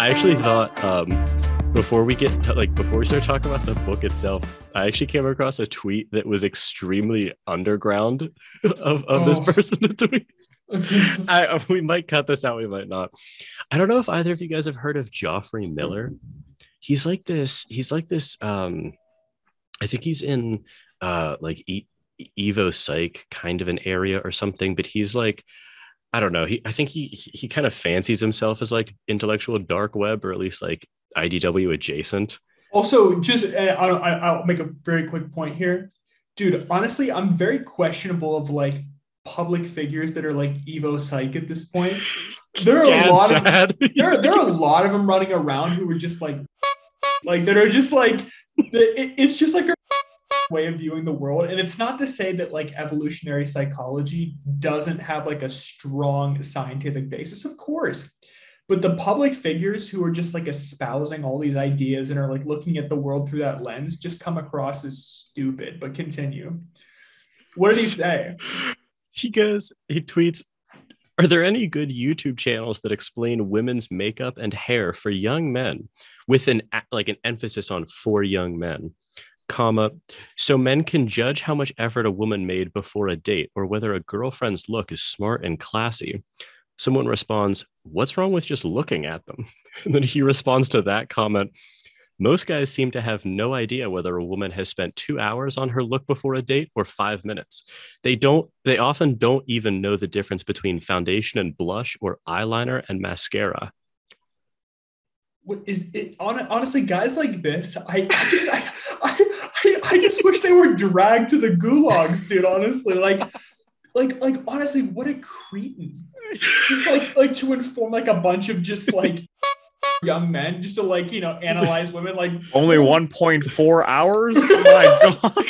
I actually thought um, before we get to, like before we start talking about the book itself, I actually came across a tweet that was extremely underground of, of oh. this person to tweet. I, we might cut this out, we might not. I don't know if either of you guys have heard of Geoffrey Miller. He's like this. He's like this. Um, I think he's in uh like e- Evo Psych kind of an area or something, but he's like I don't know. He I think he he kind of fancies himself as like intellectual dark web or at least like IDW adjacent. Also, just uh, I'll, I'll make a very quick point here, dude. Honestly, I'm very questionable of like public figures that are like Evo Psych at this point. There are a lot sad. of there, there are a lot of them running around who are just like like that are just like it's just like a way of viewing the world. And it's not to say that like evolutionary psychology doesn't have like a strong scientific basis. Of course. But the public figures who are just like espousing all these ideas and are like looking at the world through that lens just come across as stupid. But continue. What did he say? He goes he tweets are there any good youtube channels that explain women's makeup and hair for young men? With an like an emphasis on for young men comma so men can judge how much effort a woman made before a date or whether a girlfriend's look is smart and classy. Someone responds what's wrong with just looking at them? And then he responds to that comment most guys seem to have no idea whether a woman has spent two hours on her look before a date or five minutes. They don't, they often don't even know the difference between foundation and blush or eyeliner and mascara is it honestly guys like this i, I just I, I, I just wish they were dragged to the gulags dude honestly like like like honestly what a cretins. Just like like to inform like a bunch of just like young men just to like you know analyze women like only 1.4 hours? Oh my god.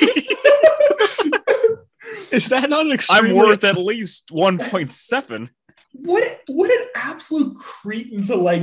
Is that not an extremely... i'm worth at least 1.7 what what an absolute cretin to like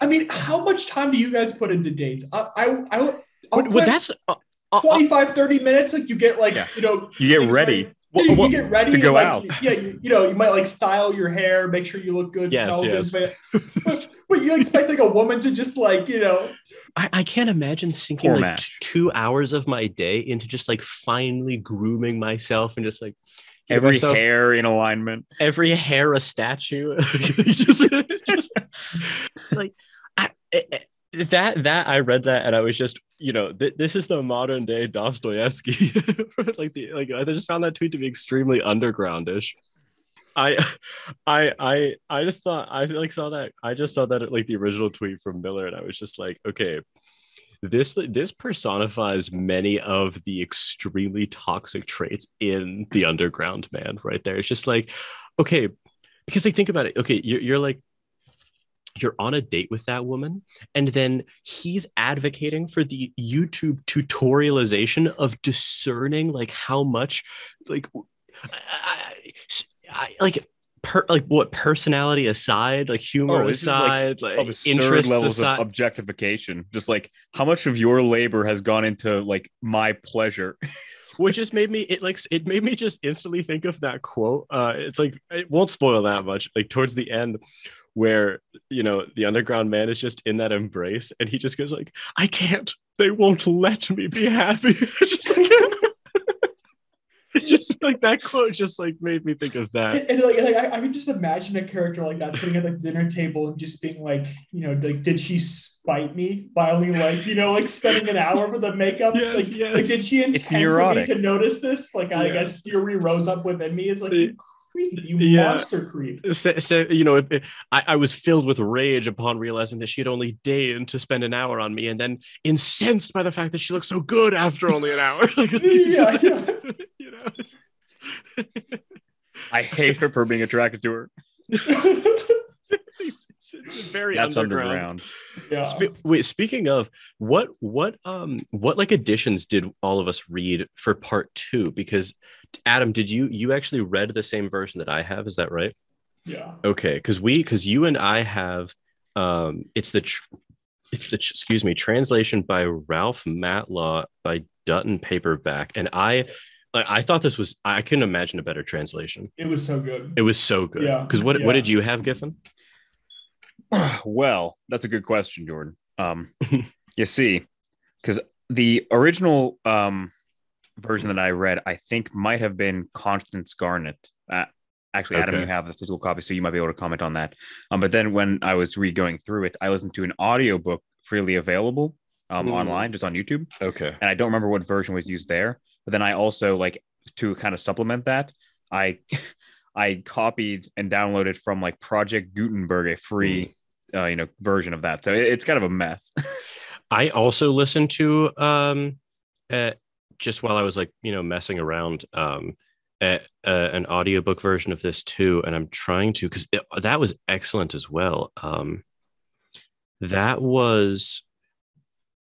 i mean how much time do you guys put into dates i i, I well, that's uh, uh, 25 30 minutes like you get like yeah. you know you get ready yeah, you, you, get ready to go like, out. Yeah, you, you, know, you might like style your hair, make sure you look good, yes, smell yes. good. But, but, you expect like a woman to just like, you know. I, I can't imagine sinking like t- two hours of my day into just like finally grooming myself and just like every hair in alignment, every hair a statue. just, just, like I, it, that that I read that and I was just you know th- this is the modern day Dostoevsky like the like I just found that tweet to be extremely undergroundish. I I I I just thought I like saw that I just saw that like the original tweet from Miller and I was just like okay this this personifies many of the extremely toxic traits in the underground man right there. It's just like okay because like think about it. Okay you're, you're like you're on a date with that woman and then he's advocating for the youtube tutorialization of discerning like how much like I, I, like per, like what personality aside, like humor oh, aside, like, like absurd levels aside. of objectification. Just like how much of your labor has gone into like my pleasure. Which just made me it like it made me just instantly think of that quote. Uh it's like it won't spoil that much. Like towards the end, where you know the underground man is just in that embrace and he just goes like i can't they won't let me be happy just like just like that quote just like made me think of that. And, and like, like I, I can just imagine a character like that sitting at the dinner table and just being like, you know, like, did she spite me by only like, you know, like spending an hour for the makeup? Yes, like, yes. like, did she intend for me to notice this? Like, I guess fury rose up within me. It's like, creep, you yeah. monster creep. So, so you know, it, it, I, I, was filled with rage upon realizing that she had only deigned to spend an hour on me, and then incensed by the fact that she looked so good after only an hour. yeah, yeah. You know. I hate her for being attracted to her. it's very That's underground. underground. Yeah. Spe- wait, speaking of what what um what like editions did all of us read for part two? Because Adam, did you you actually read the same version that I have? Is that right? Yeah. Okay, because we because you and I have um it's the tr- it's the excuse me translation by Ralph Matlaw by Dutton Paperback, and I I thought this was I couldn't imagine a better translation. It was so good. It was so good. Yeah. Because what yeah. what did you have, Giffen? well, that's a good question, Jordan. Um, you see, because the original um, version that I read, I think might have been Constance Garnett. Uh, actually, Adam, Okay. you have the physical copy, so you might be able to comment on that. Um, but then when I was re-going through it, I listened to an audiobook freely available um, Mm. online, just on YouTube, Okay. and I don't remember what version was used there. But then I also like to kind of supplement that, I I copied and downloaded from like Project Gutenberg a free uh, you know version of that. So it- it's kind of a mess. I also listened to um, uh, just while I was like you know messing around um, uh, uh, an audiobook version of this too, and I'm trying to because that was excellent as well. Um, that was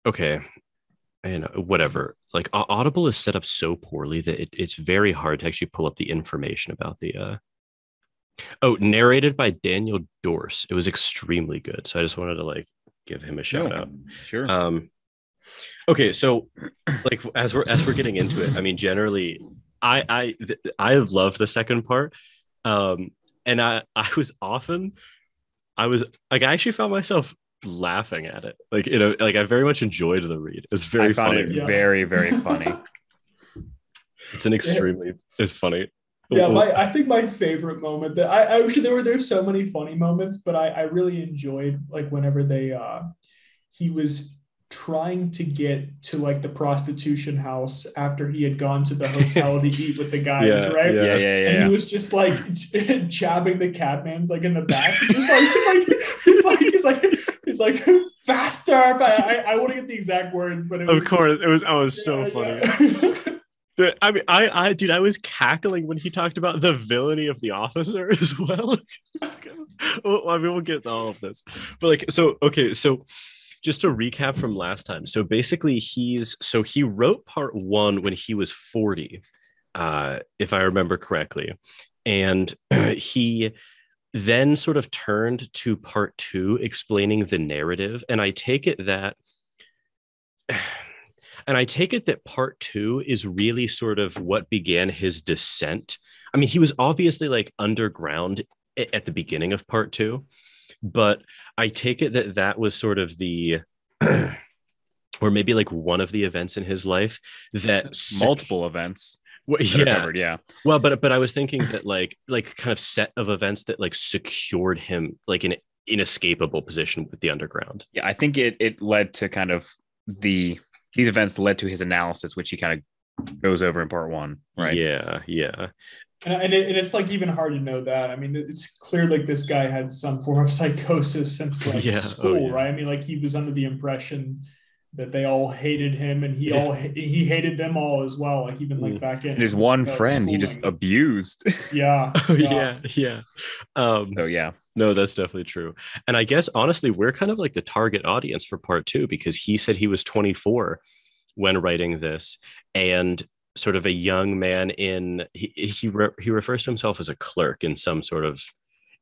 okay. you know whatever, like Audible is set up so poorly that it, it's very hard to actually pull up the information about the. Uh... Oh, narrated by Daniel Dorse. It was extremely good. So I just wanted to like give him a shout No, out. Sure. Um, okay, so like as we're as we're getting into it, I mean, generally, I I th- I loved the second part, um, and I I was often, I was like I actually found myself laughing at it, like you know, like I very much enjoyed the read. It's very I found funny. it Yeah. very, very funny. It's an extremely it's funny. Yeah, Well, my I think my favorite moment that I, I actually there were there's so many funny moments, but I, I really enjoyed like whenever they uh he was trying to get to like the prostitution house after he had gone to the hotel to eat with the guys, Yeah, right? yeah. Yeah, yeah, yeah. And yeah. he was just like jabbing the cabman's like in the back. Just like he's like he's like he's like he's like faster. But I, I, I want to get the exact words, but it was of course, it was oh, it was so yeah, funny. yeah. The- I mean, I, I, dude, I was cackling when he talked about the villainy of the officer as well. well, I mean, we'll get to all of this, but like, so okay, so just to recap from last time. So basically, he's so he wrote part one when he was forty, uh, if I remember correctly, and he then sort of turned to part two, explaining the narrative, and I take it that. And I take it that part two is really sort of what began his descent. I mean, he was obviously like underground at the beginning of part two, but I take it that that was sort of the, or maybe like one of the events in his life that multiple events. Well, yeah. covered, yeah. Well, but but I was thinking that like like kind of set of events that like secured him like an inescapable position with the underground. Yeah, I think it it led to kind of the these events led to his analysis, which he kind of goes over in part one, right? Yeah, yeah. And, and, it, and it's like even hard to know that. I mean, it's clear like this guy had some form of psychosis since like Yeah, oh, school, yeah. right? I mean, like he was under the impression that they all hated him, and he Yeah. all he hated them all as well. Like even like Mm. back in And his one uh, friend, he just abused. yeah, Oh yeah, yeah. Um, so yeah, No, that's definitely true. And I guess honestly, we're kind of like the target audience for part two because he said he was 24 when writing this, and sort of a young man in he he, re, he refers to himself as a clerk in some sort of.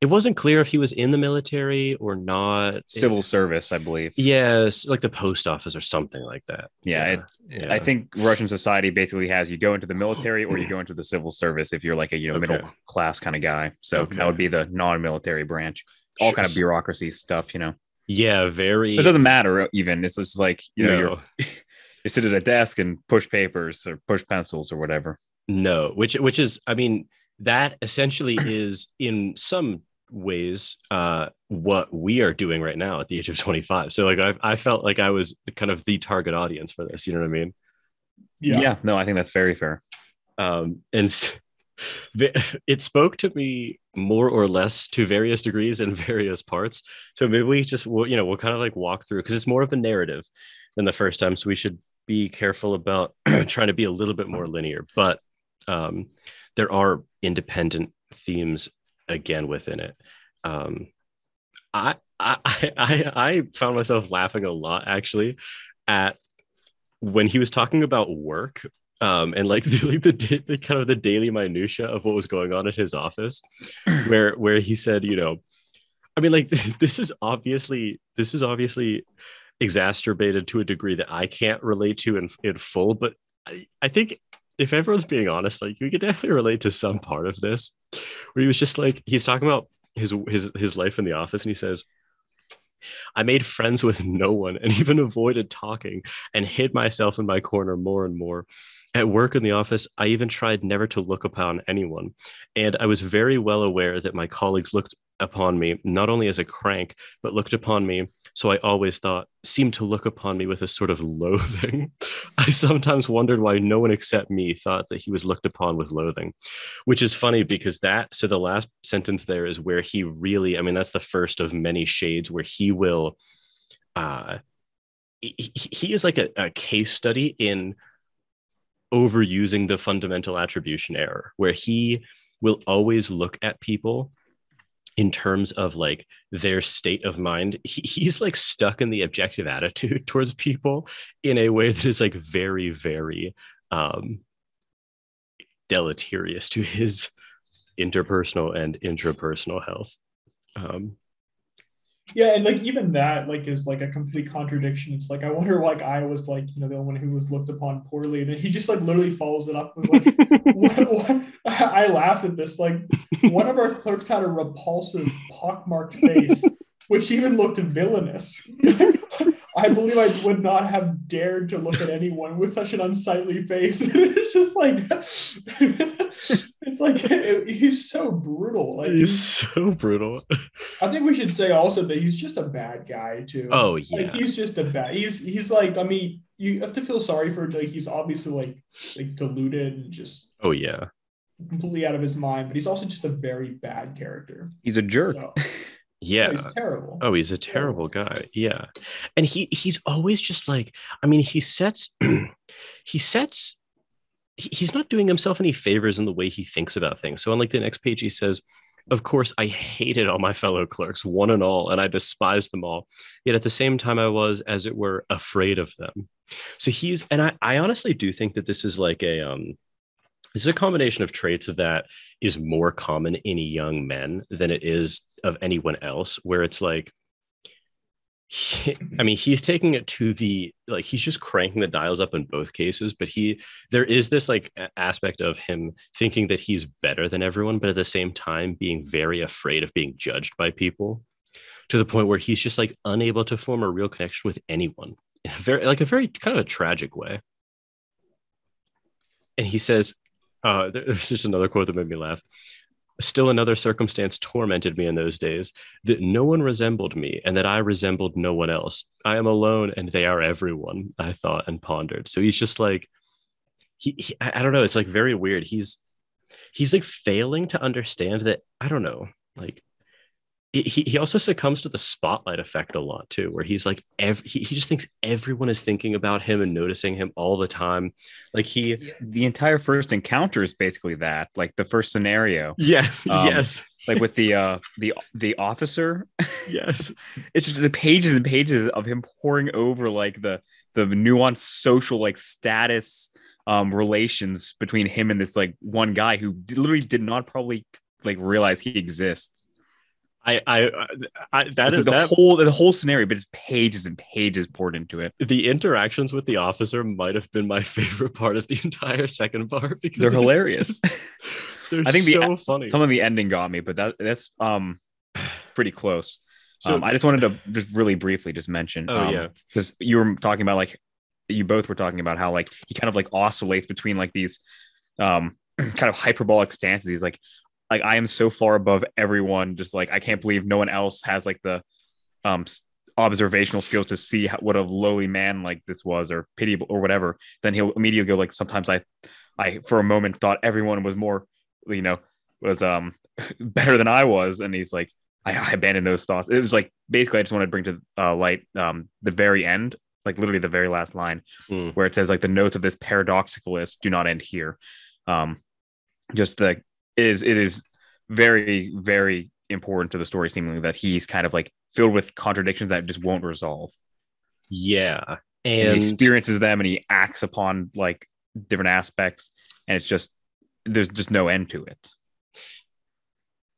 It wasn't clear if he was in the military or not. civil It- service, I believe. yes, like the post office or something like that. Yeah, it, yeah. I think Russian society basically has you go into the military or you go into the civil service if you're like a you know Okay. middle class kind of guy. So Okay. that would be the non-military branch. All kind of bureaucracy stuff, you know. yeah, very. It doesn't matter uh, even. It's just like you know no. you're you sit at a desk and push papers or push pencils or whatever. No, which which is, I mean, that essentially is in some ways uh what we are doing right now at the age of 25 so like I, I felt like i was kind of the target audience for this you know what i mean? Yeah, no, I think that's very fair. um and it spoke to me more or less to various degrees in various parts. So maybe we just will you know we'll kind of like walk through because it's more of a narrative than the first time so we should be careful about trying to be a little bit more linear. But um there are independent themes again within it. Um i i i, I found myself laughing a lot actually at when he was talking about work um, and like the, like the, the kind of the daily minutia of what was going on at his office, where where he said, you know, I mean, like this is obviously this is obviously exacerbated to a degree that I can't relate to in in full, but I, I think if everyone's being honest, like we could definitely relate to some part of this, where he was just like he's talking about his his his life in the office, and he says, I made friends with no one and even avoided talking and hid myself in my corner more and more. At work in the office, I even tried never to look upon anyone. And I was very well aware that my colleagues looked upon me not only as a crank, but looked upon me. So I always thought, seemed to look upon me with a sort of loathing. I sometimes wondered why no one except me thought that he was looked upon with loathing, which is funny because that, so the last sentence there is where he really, I mean, that's the first of many shades where he will, uh, he, he is like a, a case study in overusing the fundamental attribution error, where he will always look at people in terms of like their state of mind he, he's like stuck in the objective attitude towards people in a way that is like very very um deleterious to his interpersonal and intrapersonal health. Um yeah and like even that like is like a complete contradiction it's like i wonder like i was like you know the only one who was looked upon poorly and then he just like literally follows it up was like what, what? i laughed at this like one of our clerks had a repulsive pockmarked face which even looked villainous i believe i would not have dared to look at anyone with such an unsightly face it's just like it's like he's so brutal like he's so brutal I think we should say also that he's just a bad guy too. oh yeah Like he's just a bad. He's he's like I mean you have to feel sorry for like he's obviously like like deluded and just oh yeah completely out of his mind, but he's also just a very bad character. He's a jerk. So, yeah he's terrible. Oh, he's a terrible guy. Yeah. And he he's always just like I mean he sets he sets he's not doing himself any favors in the way he thinks about things. So on like the next page he says, "Of course I hated all my fellow clerks, one and all, and I despised them all. Yet at the same time I was as it were afraid of them." So he's and I I honestly do think that this is like a um this is a combination of traits that is more common in young men than it is of anyone else where it's like he- I mean, he's taking it to the like he's just cranking the dials up in both cases, but he there is this like aspect of him thinking that he's better than everyone, but at the same time being very afraid of being judged by people to the point where he's just like unable to form a real connection with anyone in a very like a very kind of a tragic way. And he says, uh, there's just another quote that made me laugh. Still another circumstance tormented me in those days that no one resembled me and that I resembled no one else. I am alone and they are everyone, I thought and pondered. So he's just like, he, he I I don't know. It's like very weird. He's, he's like failing to understand that, I don't know, like, it- he, he also succumbs to the spotlight effect a lot too, where he's like, every, he, he just thinks everyone is thinking about him and noticing him all the time. Like he, The entire first encounter is basically that, like the first scenario, yes, Um, yes, like with the uh the the officer. yes. It's just the pages and pages of him poring over like the the nuanced social like status um relations between him and this like one guy who literally did not probably like realize he exists. I, I, I that the that whole the whole scenario, but it's pages and pages poured into it. the interactions with the officer might have been my favorite part of the entire second part because They're hilarious. They're I think the- so funny. Some of the ending got me, but that that's um pretty close. So um, I just wanted to just really briefly just mention. Oh, um, yeah. because you were talking about like you both were talking about how like he kind of like oscillates between like these um kind of hyperbolic stances. He's like like I am so far above everyone. Just like I can't believe no one else has like the um observational skills to see how, what a lowly man like this was or pitiable or whatever. Then he'll immediately go like sometimes I I for a moment thought everyone was more you know was um better than I was, and he's like I, I abandoned those thoughts. It was like basically I just wanted to bring to uh, light um, the very end, like literally the very last line, Hmm. where it says like the notes of this paradoxicalist do not end here. Um, just the is it is very very important to the story seemingly that he's kind of like filled with contradictions that just won't resolve. yeah, And and he experiences them and he acts upon like different aspects, and it's just there's just no end to it.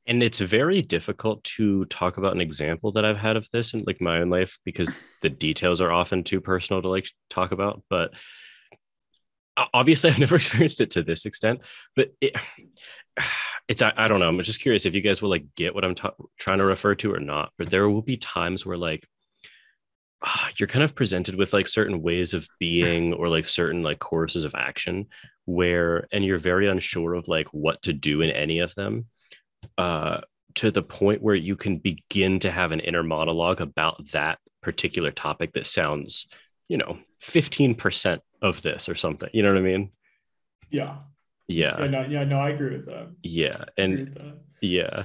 and it's very difficult to talk about an example that I've had of this in like my own life because the details are often too personal to like talk about. But obviously, I've never experienced it to this extent. But it, it's I, I don't know. I'm just curious if you guys will like get what I'm ta- trying to refer to or not. But there will be times where like you're kind of presented with like certain ways of being or like certain like courses of action where and you're very unsure of like what to do in any of them uh to the point where you can begin to have an inner monologue about that particular topic that sounds you know 15% of this or something you know what i mean Yeah. yeah Yeah. No, yeah. No, I agree with that. yeah and that. yeah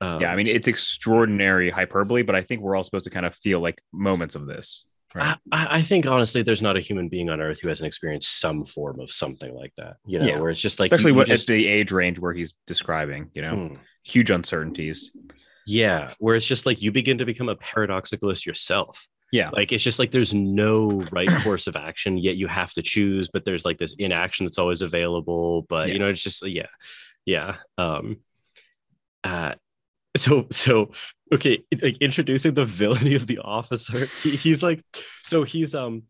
um, yeah, I mean it's extraordinary hyperbole, but I think we're all supposed to kind of feel like moments of this. Right. I, I think honestly, there's not a human being on earth who hasn't experienced some form of something like that. You know, Yeah. where it's just like Especially you- you what just, at the age range where he's describing, you know, Mm. huge uncertainties. yeah, where it's just like you begin to become a paradoxicalist yourself. Yeah. Like it's just like there's no right course of action, yet you have to choose, but there's like this inaction that's always available. But Yeah. you know, it's just yeah, yeah. Um uh so so okay, like introducing the villainy of the officer. He, he's like so he's um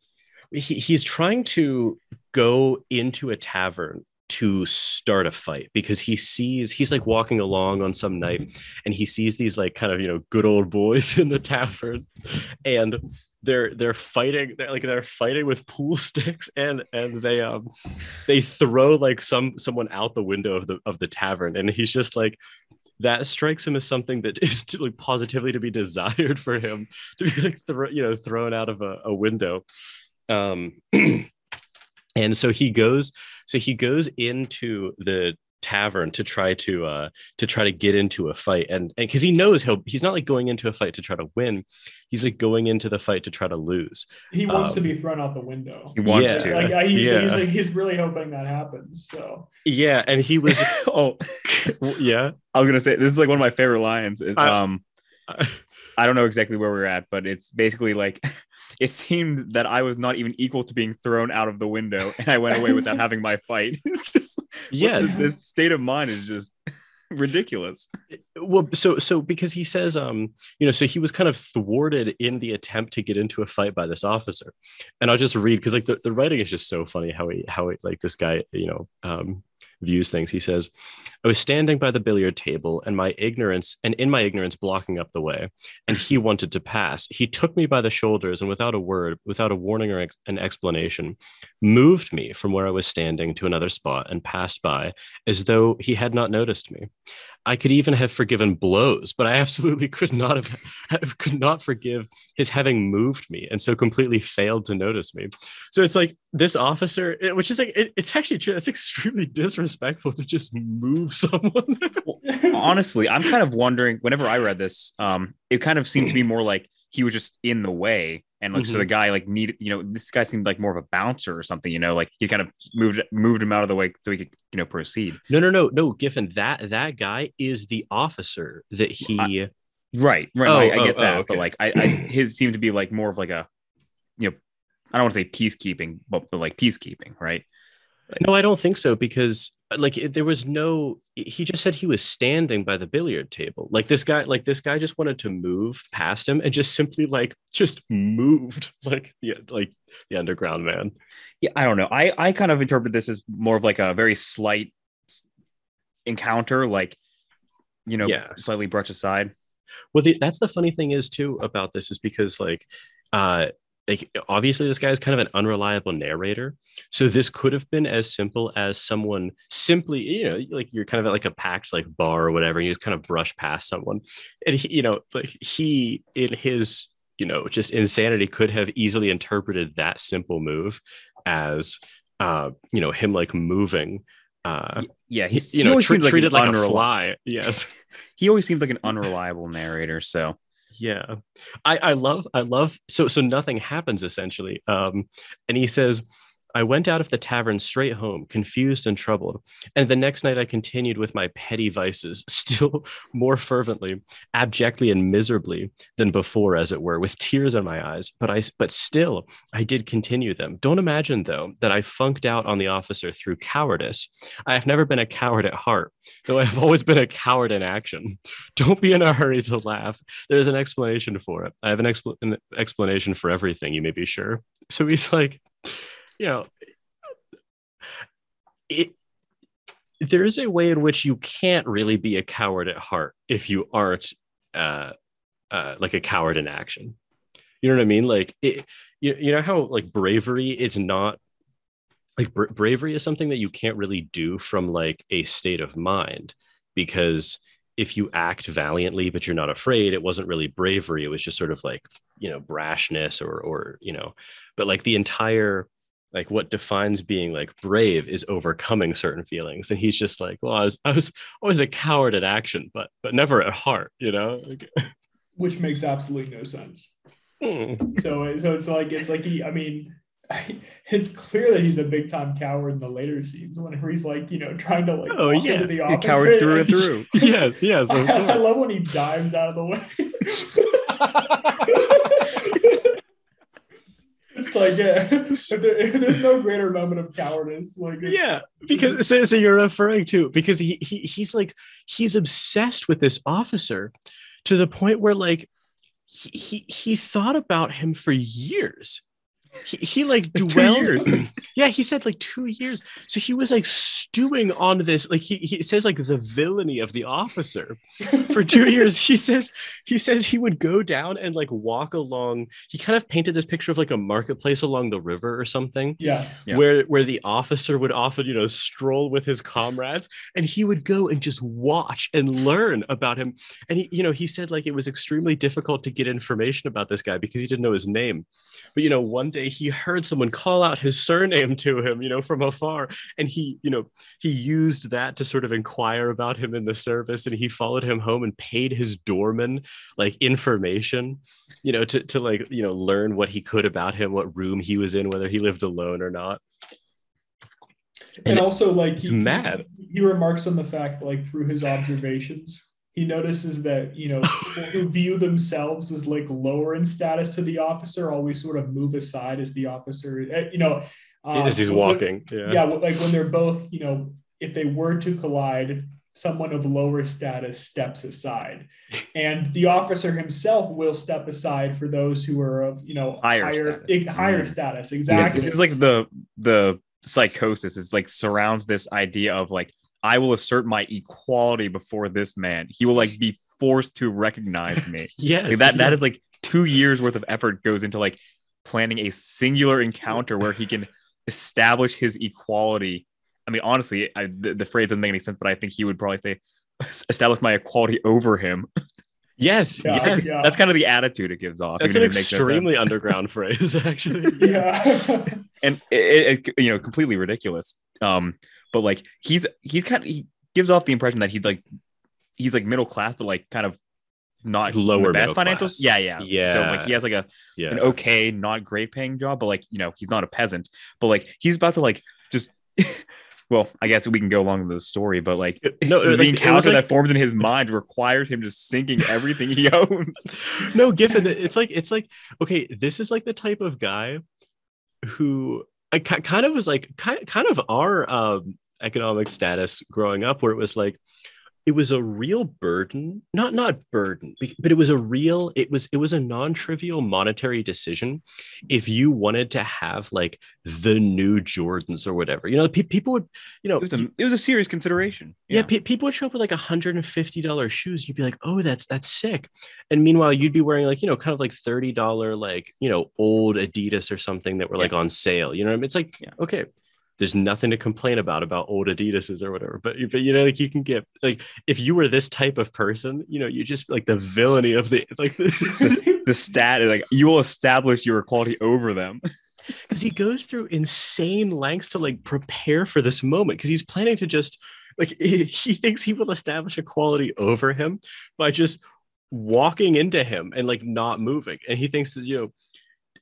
he, he's trying to go into a tavern to start a fight because he sees he's like walking along on some night and he sees these like kind of you know good old boys in the tavern and they're they're fighting they're like they're fighting with pool sticks and and they um they throw like some someone out the window of the of the tavern and he's just like that strikes him as something that is to, like positively to be desired for him to be like thro- you know thrown out of a, a window um and so he goes so he goes into the tavern to try to uh to try to get into a fight and and because he knows he'll he's not like going into a fight to try to win he's like going into the fight to try to lose He wants to Um, be thrown out the window. He wants Yeah. to. Like I, he's, he's Yeah. like he's really hoping that happens. So yeah and he was oh, yeah I was gonna say this is like one of my favorite lines. It's, I- um, I don't know exactly where we're at, but it's basically like it seemed that I was not even equal to being thrown out of the window, and I went away without having my fight. It's just yes this, this state of mind is just ridiculous. well so so because he says um you know so he was kind of thwarted in the attempt to get into a fight by this officer and i'll just read because like the, the writing is just so funny how he how he, like this guy you know um views things. He says i was standing by the billiard table and my ignorance and in my ignorance blocking up the way and he wanted to pass. He took me by the shoulders and without a word without a warning or ex- an explanation moved me from where i was standing to another spot and passed by as though he had not noticed me I could even have forgiven blows, but I absolutely could not have could not forgive his having moved me and so completely failed to notice me. So it's like this officer, which is like it- it's actually true. It's extremely disrespectful to just move someone. Honestly, I'm kind of wondering. Whenever I read this, um, it kind of seemed to be more like he was just in the way, and like so Mhm. the guy like needed, you know, this guy seemed like more of a bouncer or something. You know, like he kind of moved moved him out of the way so he could, you know, proceed. no, no, no, no. Giffen, that that guy is the officer that he. Right, right. Oh, I, I oh, get oh, that, okay. but like, I, I his seemed to be like more of like a, you know, I don't want to say peacekeeping, but, but like peacekeeping, right? No, I don't think so because like it- there was no. He just said he was standing by the billiard table. Like this guy, like this guy just wanted to move past him and just simply like just moved like yeah, like the underground man. Yeah, I don't know. I I kind of interpret this as more of like a very slight encounter, like, you know, Yeah. slightly brushed aside. Well, the, that's the funny thing is too about this is because like, uh, like obviously this guy is kind of an unreliable narrator. So this could have been as simple as someone simply, you know, like you're kind of at like a packed like bar or whatever, and you just kind of brush past someone, and he, you know, like he in his you know just insanity could have easily interpreted that simple move as uh you know him like moving uh Yeah, he, he's you know tre- seemed treated an like a fly yes He always seemed like an unreliable narrator. So yeah. I i love i love so so nothing happens essentially. Um and he says I went out of the tavern straight home, confused and troubled. And the next night I continued with my petty vices, still more fervently, abjectly and miserably than before, as it were, with tears in my eyes. But I but still I did continue them. Don't imagine, though, that I funked out on the officer through cowardice. I have never been a coward at heart, though I have always been a coward in action. Don't be in a hurry to laugh. There's an explanation for it. I have an, expl- an explanation for everything, you may be sure. So he's like, you know, it, there is a way in which you can't really be a coward at heart if you aren't uh, uh, like a coward in action. You know what I mean? Like it, you, you know how like bravery is not like bra- bravery is something that you can't really do from like a state of mind because if you act valiantly but you're not afraid it wasn't really bravery it was just sort of like you know brashness or or you know but like the entire like what defines being like brave is overcoming certain feelings and he's just like well i was i was always a coward at action but but never at heart you know which makes absolutely no sense hmm. so so it's like it's like he i mean it's clear that he's a big time coward in the later scenes whenever he's like, you know, trying to like Oh, yeah. into the He office. coward through and through. yes yes I, I love when he dives out of the way. it's like, yeah, if, there- if there's no greater moment of cowardice. Like, it's, yeah because so, so you're referring to because he, he he's like he's obsessed with this officer to the point where like he he, he thought about him for years he, he like Two dwelled years. yeah he said like two years so he was like stewing on this like he, he says like the villainy of the officer for two years he says he says he would go down and like walk along he kind of painted this picture of like a marketplace along the river or something yes. Yeah. where where the officer would often you know stroll with his comrades and he would go and just watch and learn about him and he you know he said like it was extremely difficult to get information about this guy because he didn't know his name but you know one day he heard someone call out his surname to him you know from afar. And he you know he used that to sort of inquire about him in the service. And he followed him home and paid his doorman like information you know to, to like you know learn what he could about him what room he was in whether he lived alone or not. And, And also, like, he, mad. He, he remarks on the fact, like, through his observations, he notices that, you know, people who view themselves as like lower in status to the officer always sort of move aside as the officer, eh, you know, uh, as he's when- walking yeah, yeah, like when they're both, you know, if they were to collide, someone of lower status steps aside, and the officer himself will step aside for those who are of, you know, Higher higher status. eh, higher Mm. status. Yeah, Exactly. this is like the the psychosis is like surrounds this idea of like I will assert my equality before this man. He will like be forced to recognize me. yes Like, that that yes. is like two years worth of effort goes into like planning a singular encounter where he can establish his equality. I mean, honestly, I, the, the phrase doesn't make any sense, but I think he would probably say establish my equality over him. yes Yeah, yes yeah. That's kind of the attitude it gives off. that's an even if it makes no extremely underground phrase actually yeah. and it, it, you know completely ridiculous um but like he's he's kind of he gives off the impression that he's like he's like middle class but like kind of not Lower best financial class. yeah yeah. Yeah. so like he has like a yeah. an okay not great paying job but like you know he's not a peasant. But like he's about to like just well i guess we can go along with the story but like no the like, encounter like- that forms in his mind requires him just sinking everything he owns. No giffen it's like it's like okay this is like the type of guy who I kind of was like kind, kind of our um economic status growing up where it was like it was a real burden not not burden but it was a real it was it was a non-trivial monetary decision if you wanted to have like the new jordans or whatever you know pe- people would you know it was a it was a serious consideration yeah, pe- people would show up with like $150 shoes. You'd be like, oh, that's that's sick. And meanwhile, you'd be wearing like, you know, kind of like $30, like, you know, old Adidas or something that were like on sale. You know what I mean? It's like, Yeah. okay, there's nothing to complain about about old Adidas's or whatever. But, but you know, like you can get like if you were this type of person, you know, you just like the villainy of the like the, the stat is like you will establish your equality over them because he goes through insane lengths to like prepare for this moment because he's planning to just like he he thinks he will establish equality over him by just walking into him and like not moving and he thinks that you know d-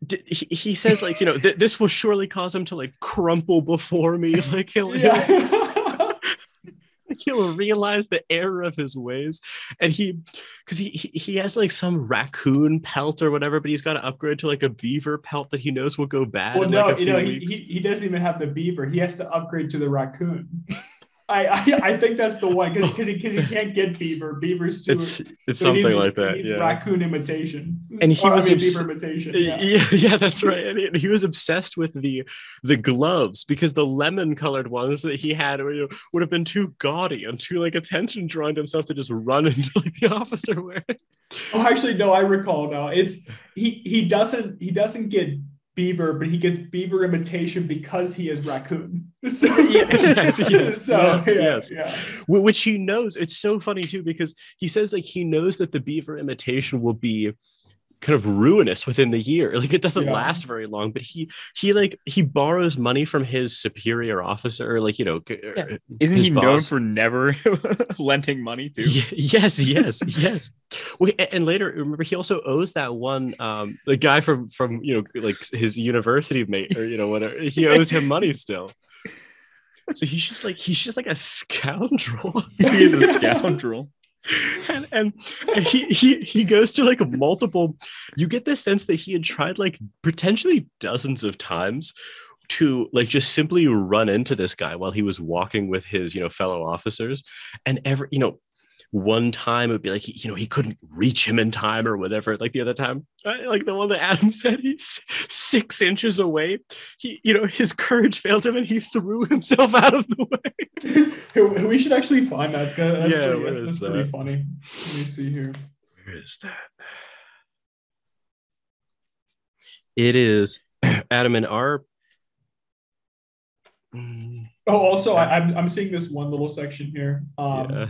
he, he says like you know th- this will surely cause him to like crumple before me like he'll, he'll he'll realize the error of his ways and he because he, he he has like some raccoon pelt or whatever but he's got to upgrade to like a beaver pelt that he knows will go bad well, in no, like you know, he, he, he doesn't even have the beaver. He has to upgrade to the raccoon. I, I I think that's the one because because he, he can't get beaver. Beaver's too. It's it's so something like that. Yeah. Raccoon imitation. And he Or, I was mean, obs- beaver imitation. Yeah. Yeah, yeah, that's right. And he, he was obsessed with the the gloves because the lemon colored ones that he had you know, would have been too gaudy and too like attention drawing to himself to just run into like the officer wearing. Oh, actually, no. I recall now. It's he he doesn't he doesn't get beaver, but he gets beaver imitation because he is raccoon. So, yes, yes, so yes, yeah, yes. yeah. Which he knows. It's so funny too because he says like he knows that the beaver imitation will be kind of ruinous within the year. Like it doesn't Yeah. last very long. But he he like he borrows money from his superior officer, like you know, Yeah. Isn't his he known for never lending money to? Ye- yes, yes, yes. And later, remember, he also owes that one, um, the guy from from you know, like his university mate or you know whatever. He owes him money still. So he's just like he's just like a scoundrel. He is a scoundrel. And, and he, he he goes to like multiple you get the sense that he had tried like potentially dozens of times to like just simply run into this guy while he was walking with his you know fellow officers. And every you know one time it would be like he, you know he couldn't reach him in time or whatever like the other time like the one that adam said he's six inches away he you know his courage failed him and he threw himself out of the way we should actually find that. That's, Yeah, pretty, where is that's pretty funny. Let me see here. Where is that? It is Adam and our. Oh, also, I, I'm I'm seeing this one little section here. Um, yeah.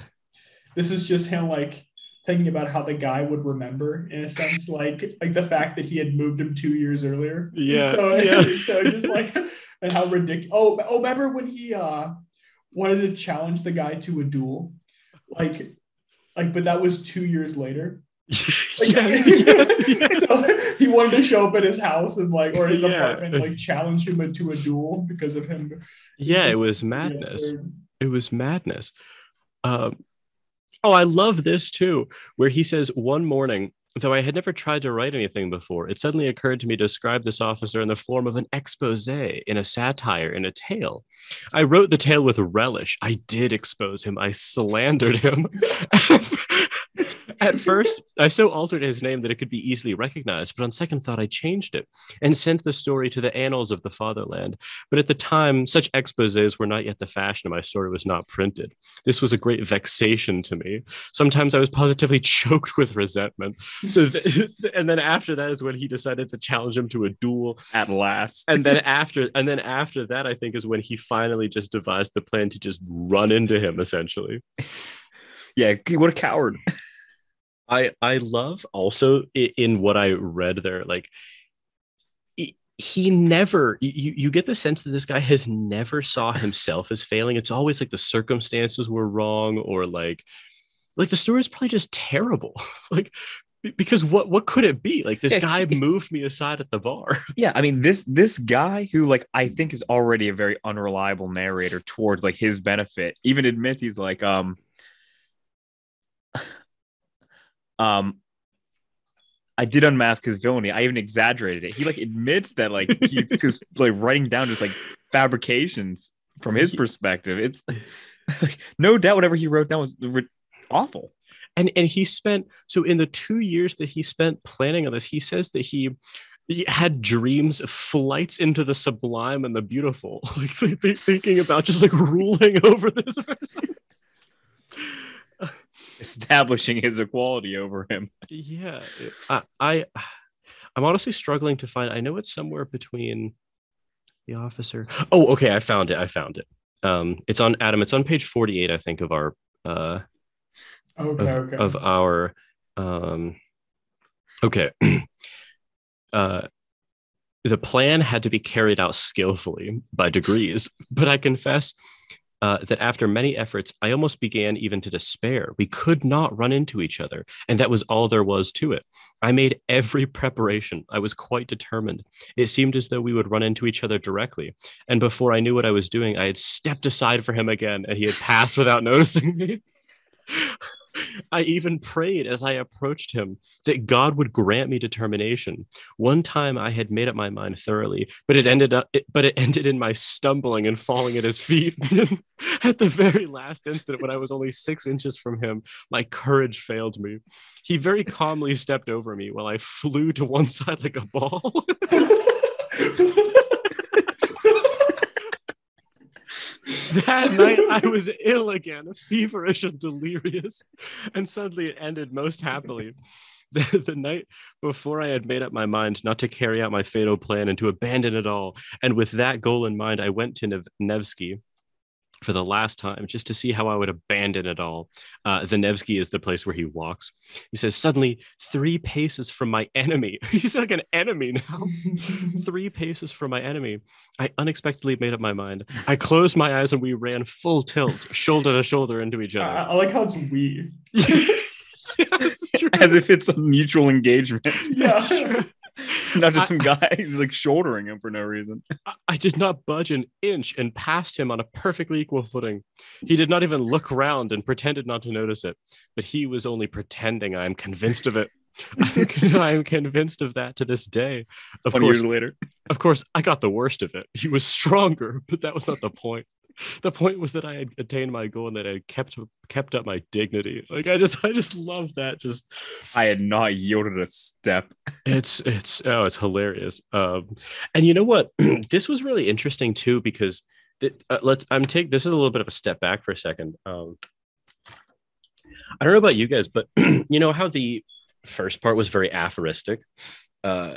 This is just him like thinking about how the guy would remember in a sense like like the fact that he had moved him two years earlier Yeah, so yeah. so just like and how ridiculous oh oh remember when he uh wanted to challenge the guy to a duel like like but that was two years later like, yes, yes, yes. so he wanted to show up at his house and like or his Yeah. apartment like challenge him into a duel because of him Yeah, it just was pretty madness. absurd. It was madness. Um, oh, I love this too, where he says, One morning, though I had never tried to write anything before, it suddenly occurred to me to describe this officer in the form of an expose, in a satire, in a tale. I wrote the tale with relish. I did expose him, I slandered him. At first, I so altered his name that it could be easily recognized, but on second thought, I changed it and sent the story to the annals of the fatherland. But at the time, such exposes were not yet the fashion, and my story was not printed. This was a great vexation to me. Sometimes I was positively choked with resentment. So, th- and then after that is when he decided to challenge him to a duel. At last. And then after, and then after that, I think is when he finally just devised the plan to just run into him. Essentially, yeah, what a coward. I I love also in what I read there, like he- never you, you get the sense that this guy has never saw himself as failing. It's always like the circumstances were wrong or like like the story is probably just terrible. Like because what what could it be? Like this Yeah, guy moved me aside at the bar. Yeah, I mean this this guy who like I think is already a very unreliable narrator towards like his benefit. Even admits he's like um um I did unmask his villainy. I even exaggerated it. He like admits that like he's just like writing down just like fabrications from his perspective. It's like, no doubt whatever he wrote down was ri- awful. and and he spent so in the two years that he spent planning on this he says that he he had dreams of flights into the sublime and the beautiful like th- th- thinking about just like ruling over this person Establishing his equality over him. yeah I, I i'm honestly struggling to find i know it's somewhere between the officer. Oh okay i found it i found it. Um it's on adam it's on page 48 i think of our uh okay of, okay. of our um okay. Uh the plan had to be carried out skillfully by degrees but i confess uh, that after many efforts i almost began even to despair. We could not run into each other and that was all there was to it. I made every preparation. I was quite determined. It seemed as though we would run into each other directly. And before i knew what i was doing i had stepped aside for him again and he had passed without noticing me I even prayed as I approached him that God would grant me determination. One time I had made up my mind thoroughly, but it ended up it, but it ended in my stumbling and falling at his feet. at the very last instant when I was only 6 inches from him, my courage failed me. He very calmly stepped over me while I flew to one side like a ball. that night I was ill again, feverish and delirious, and suddenly it ended most happily. The, the night before I had made up my mind not to carry out my fatal plan and to abandon it all. And with that goal in mind, I went to Nev- Nevsky, for the last time just to see how I would abandon it all. Uh, the Nevsky is the place where he walks. He says, Suddenly, three paces from my enemy, he's like an enemy now. three paces from my enemy, I unexpectedly made up my mind. I closed my eyes and we ran full tilt, shoulder to shoulder into each other. I, I like how it's we. As if it's a mutual engagement. Yeah. Not just I- some guy who's like shouldering him for no reason. I- I did not budge an inch and passed him on a perfectly equal footing. He did not even look round and pretended not to notice it, but he was only pretending. I am convinced of it. I am convinced of that to this day. Of 20 course, later. of course, I got the worst of it. He was stronger, but that was not the point. The point was that I had attained my goal and that I had kept kept up my dignity. Like I just, I just love that. Just I had not yielded a step. it's it's oh it's hilarious um and you know what this was really interesting too because th- uh, let's i'm take this is a little bit of a step back for a second um i don't know about you guys but you know how the first part was very aphoristic uh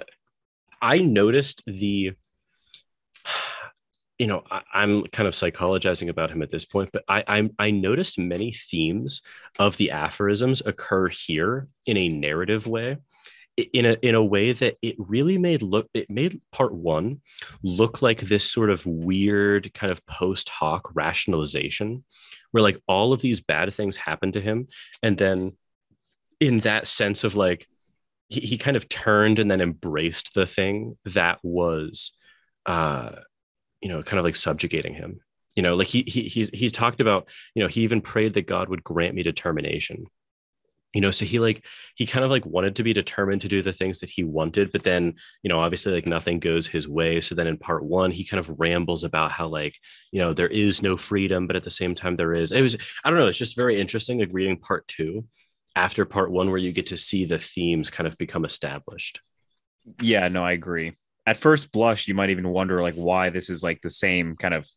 i noticed the you know I, i'm kind of psychologizing about him at this point but I, I i noticed many themes of the aphorisms occur here in a narrative way in a in a way that it really made look it made part one look like this sort of weird kind of post hoc rationalization where like all of these bad things happened to him and then in that sense of like he, he kind of turned and then embraced the thing that was uh you know kind of like subjugating him. You know like he, he he's he's talked about you know he even prayed that god would grant me determination. You know so he like he kind of like wanted to be determined to do the things that he wanted but then you know obviously like nothing goes his way. So then in part one he kind of rambles about how like you know there is no freedom but at the same time there is. It was i don't know it's just very interesting like reading part two after part one where you get to see the themes kind of become established. Yeah, no, I agree. At first blush, you might even wonder like why this is like the same kind of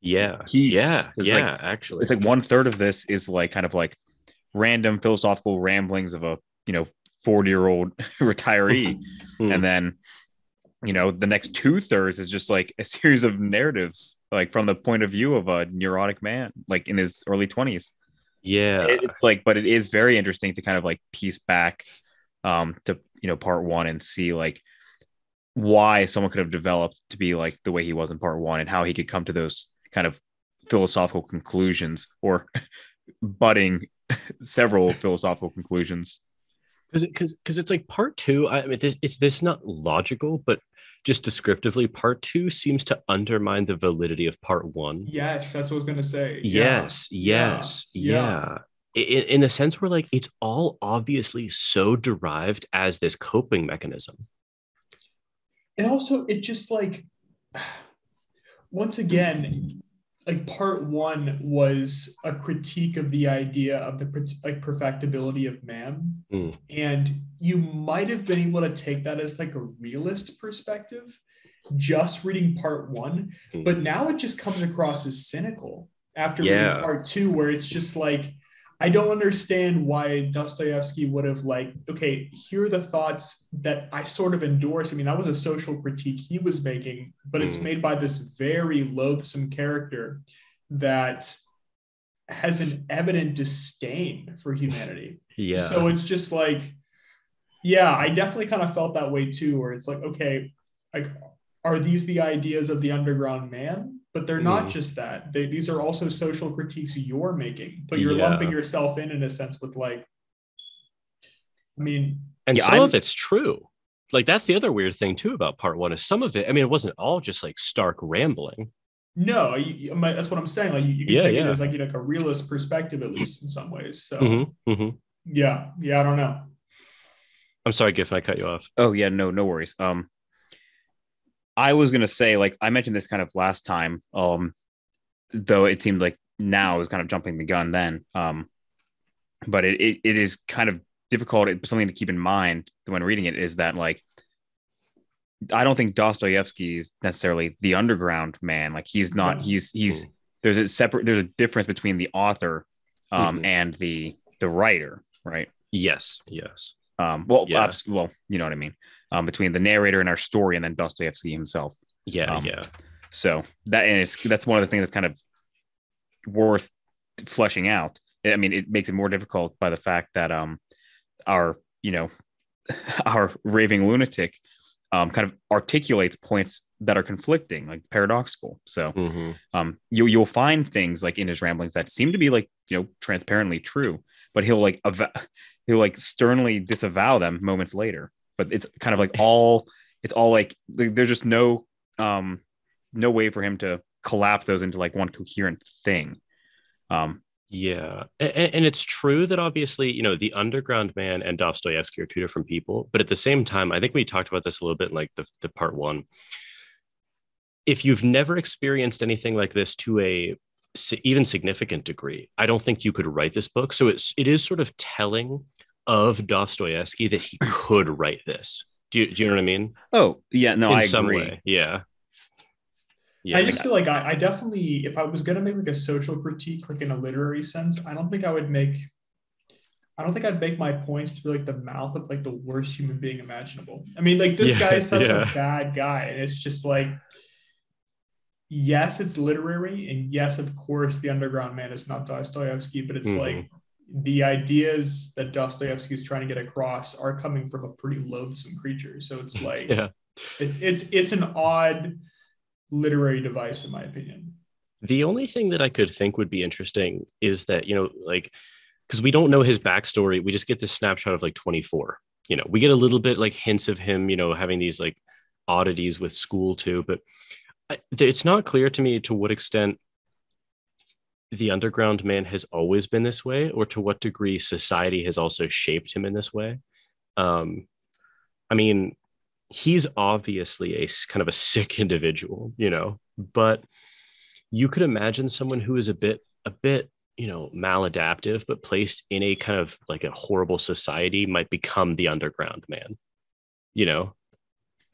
yeah. Piece. yeah. It's yeah like- actually. it's like one third of this is like kind of like random philosophical ramblings of a you know 40 year old retiree. Hmm. and then you know the next two thirds is just like a series of narratives like from the point of view of a neurotic man like in his early 20s yeah. It's like but it is very interesting to kind of like piece back um to you know part one and see like why someone could have developed to be like the way he was in part one and how he could come to those kind of philosophical conclusions or budding several philosophical conclusions because because because it's like part two i mean this it's this not logical but just descriptively part two seems to undermine the validity of part one Yes, that's what I was gonna say. Yeah. yes Yeah. yes Yeah. yeah, In, in the sense where like it's all obviously so derived as this coping mechanism and also it just like once again like part one was a critique of the idea of the like perfectibility of man Mm. and you might have been able to take that as like a realist perspective just reading part one Mm. but now it just comes across as cynical after Yeah. reading part two where it's just like I don't understand why Dostoevsky would have like, okay, here are the thoughts that I sort of endorse. I mean, that was a social critique he was making, but it's Mm. made by this very loathsome character that has an evident disdain for humanity. yeah So it's just like, yeah, I definitely kind of felt that way too, where it's like, okay, like, are these the ideas of the underground man? But they're not Mhm. just that. They, these are also social critiques you're making, but you're Yeah. lumping yourself in in a sense with like, I mean, and Yeah, some I'm- of it's true like that's the other weird thing too about part one is some of it i mean it wasn't all just like stark rambling No, you, you- that's what I'm saying. Like you, you can Yeah, take it as like you know, like a realist perspective, at least in some ways. So Mhm, mhm. yeah, yeah, I don't know. I'm sorry, Giffen, I cut you off. Oh yeah, no, no worries. Um, I was gonna say, like I mentioned this kind of last time. Um, though it seemed like now I was kind of jumping the gun then. Um, but it it, it is kind of difficult. It's something to keep in mind when reading it is that like I don't think Dostoevsky is necessarily the underground man. Like he's not. No. He's he's there's a separate. There's a difference between the author um Mhm. and the the writer, right? Yes, yes. Um, well, Yeah. well, you know what I mean. Um, between the narrator and our story, and then Dostoevsky himself. Yeah, Um, yeah. So that and it's that's one of the things that's kind of worth fleshing out. I mean, it makes it more difficult by the fact that um, our you know, our raving lunatic um kind of articulates points that are conflicting, like paradoxical. So Mhm. um you you'll find things like in his ramblings that seem to be like you know transparently true but he'll like ava- he'll like sternly disavow them moments later but it's kind of like all it's all like there's just no um no way for him to collapse those into like one coherent thing um Yeah, and, and it's true that obviously, you know, the Underground Man and Dostoevsky are two different people, but at the same time, I think we talked about this a little bit in like the, the part one. If you've never experienced anything like this to a even significant degree, I don't think you could write this book. So it's it is sort of telling of Dostoevsky that he could write this. Do you, do you know what I mean? oh yeah no in i some agree way, yeah. Yeah, I just feel like I, I definitely, if I was gonna make like a social critique, like in a literary sense, I don't think I would make. I don't think I'd make my points to be like the mouth of like the worst human being imaginable. I mean, like this Yeah, guy is such yeah. a bad guy, and it's just like, yes, it's literary, and yes, of course, the Underground Man is not Dostoevsky, but it's Mhm. like the ideas that Dostoevsky is trying to get across are coming from a pretty loathsome creature. So it's like, yeah. it's it's it's an odd literary device, in my opinion. The only thing that I could think would be interesting is that, you know, like, because we don't know his backstory. We just get this snapshot of like 24. You know, we get a little bit like hints of him, you know, having these like oddities with school too. But uh, I, it's not clear to me to what extent the underground man has always been this way or to what degree society has also shaped him in this way. Um, I mean, he's obviously a kind of a sick individual, you know, but you could imagine someone who is a bit a bit you know maladaptive but placed in a kind of like a horrible society might become the underground man you know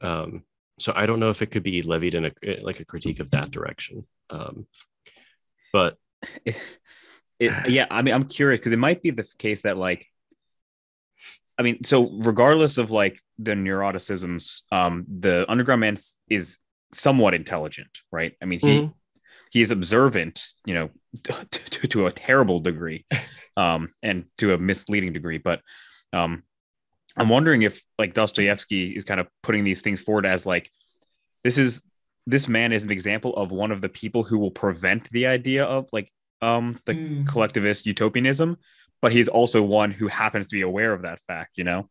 um so i don't know if it could be levied in a like a critique of that direction um but it, it, yeah i mean i'm curious because it might be the case that like i mean so regardless of like the neuroticisms um the underground man is somewhat intelligent right i mean he Mhm. he is observant you know to, to, to a terrible degree um and to a misleading degree but um i'm wondering if like dostoevsky is kind of putting these things forward as like this is this man is an example of one of the people who will prevent the idea of like um the Mm. collectivist utopianism but he's also one who happens to be aware of that fact you know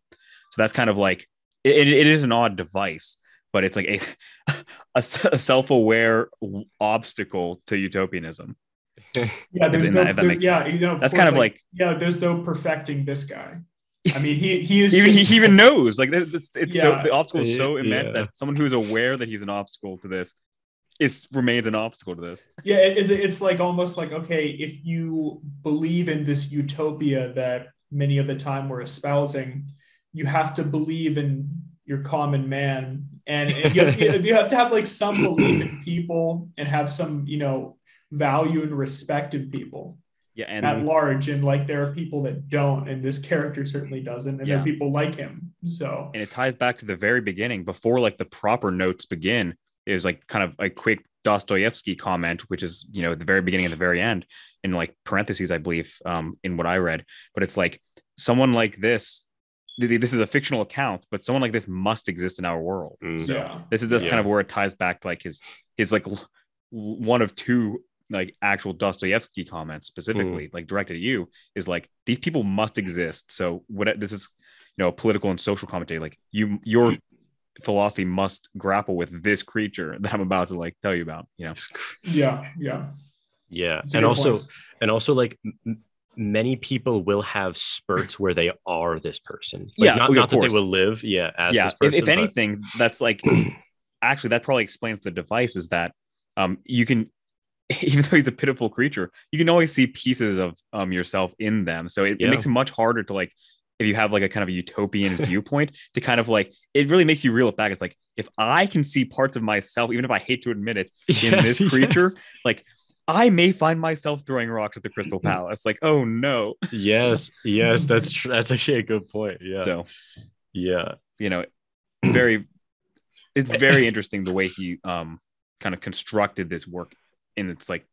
so that's kind of like it, it is an odd device but it's like a a, a self-aware obstacle to utopianism Yeah, there's no, that- if that there- makes yeah, sense. you know, that's course, kind of like, yeah, there's no perfecting this guy. I mean, he he is even just, he even knows like that- it's, it's so the obstacle is so immense Yeah. that someone who is aware that he's an obstacle to this is remains an obstacle to this. Yeah, it's it's like almost like okay, if you believe in this utopia that many of the time we're espousing, you have to believe in your common man, and, and you, have, you you have to have like some belief in people and have some you know value and respect of people yeah at large, and like there are people that don't, and this character certainly doesn't, and there are people like him. So. And it ties back to the very beginning before like the proper notes begin it was like kind of a quick dostoevsky comment which is you know at the very beginning and the very end in like parentheses i believe um in what i read but it's like someone like this this is a fictional account but someone like this must exist in our world Mm. so yeah. this is that's Yeah. kind of where it ties back to like his his like l- one of two like actual dostoevsky comments specifically like directed at you is like these people must exist so what this is you know a political and social commentary like you your philosophy must grapple with this creature that I'm about to like tell you about. You know, Yeah, yeah. Yeah, It's and also point. and also like m- many people will have spurts where they are this person. Like, Yeah, not, oh, not that they will live. Yeah, as yeah. this If, if but- anything, that's like actually that probably explains the device is that um you can even though he's a pitiful creature, you can always see pieces of um yourself in them. So it, Yeah. it makes it much harder to like if you have like a kind of a utopian viewpoint to kind of like it really makes you reel it back. It's like if I can see parts of myself, even if I hate to admit it, in Yes, this creature, yes. like I may find myself throwing rocks at the Crystal Palace. Like, oh no. yes, yes, that's true. That's actually a good point. Yeah, So yeah, you know, very it's very interesting the way he um kind of constructed this work in its like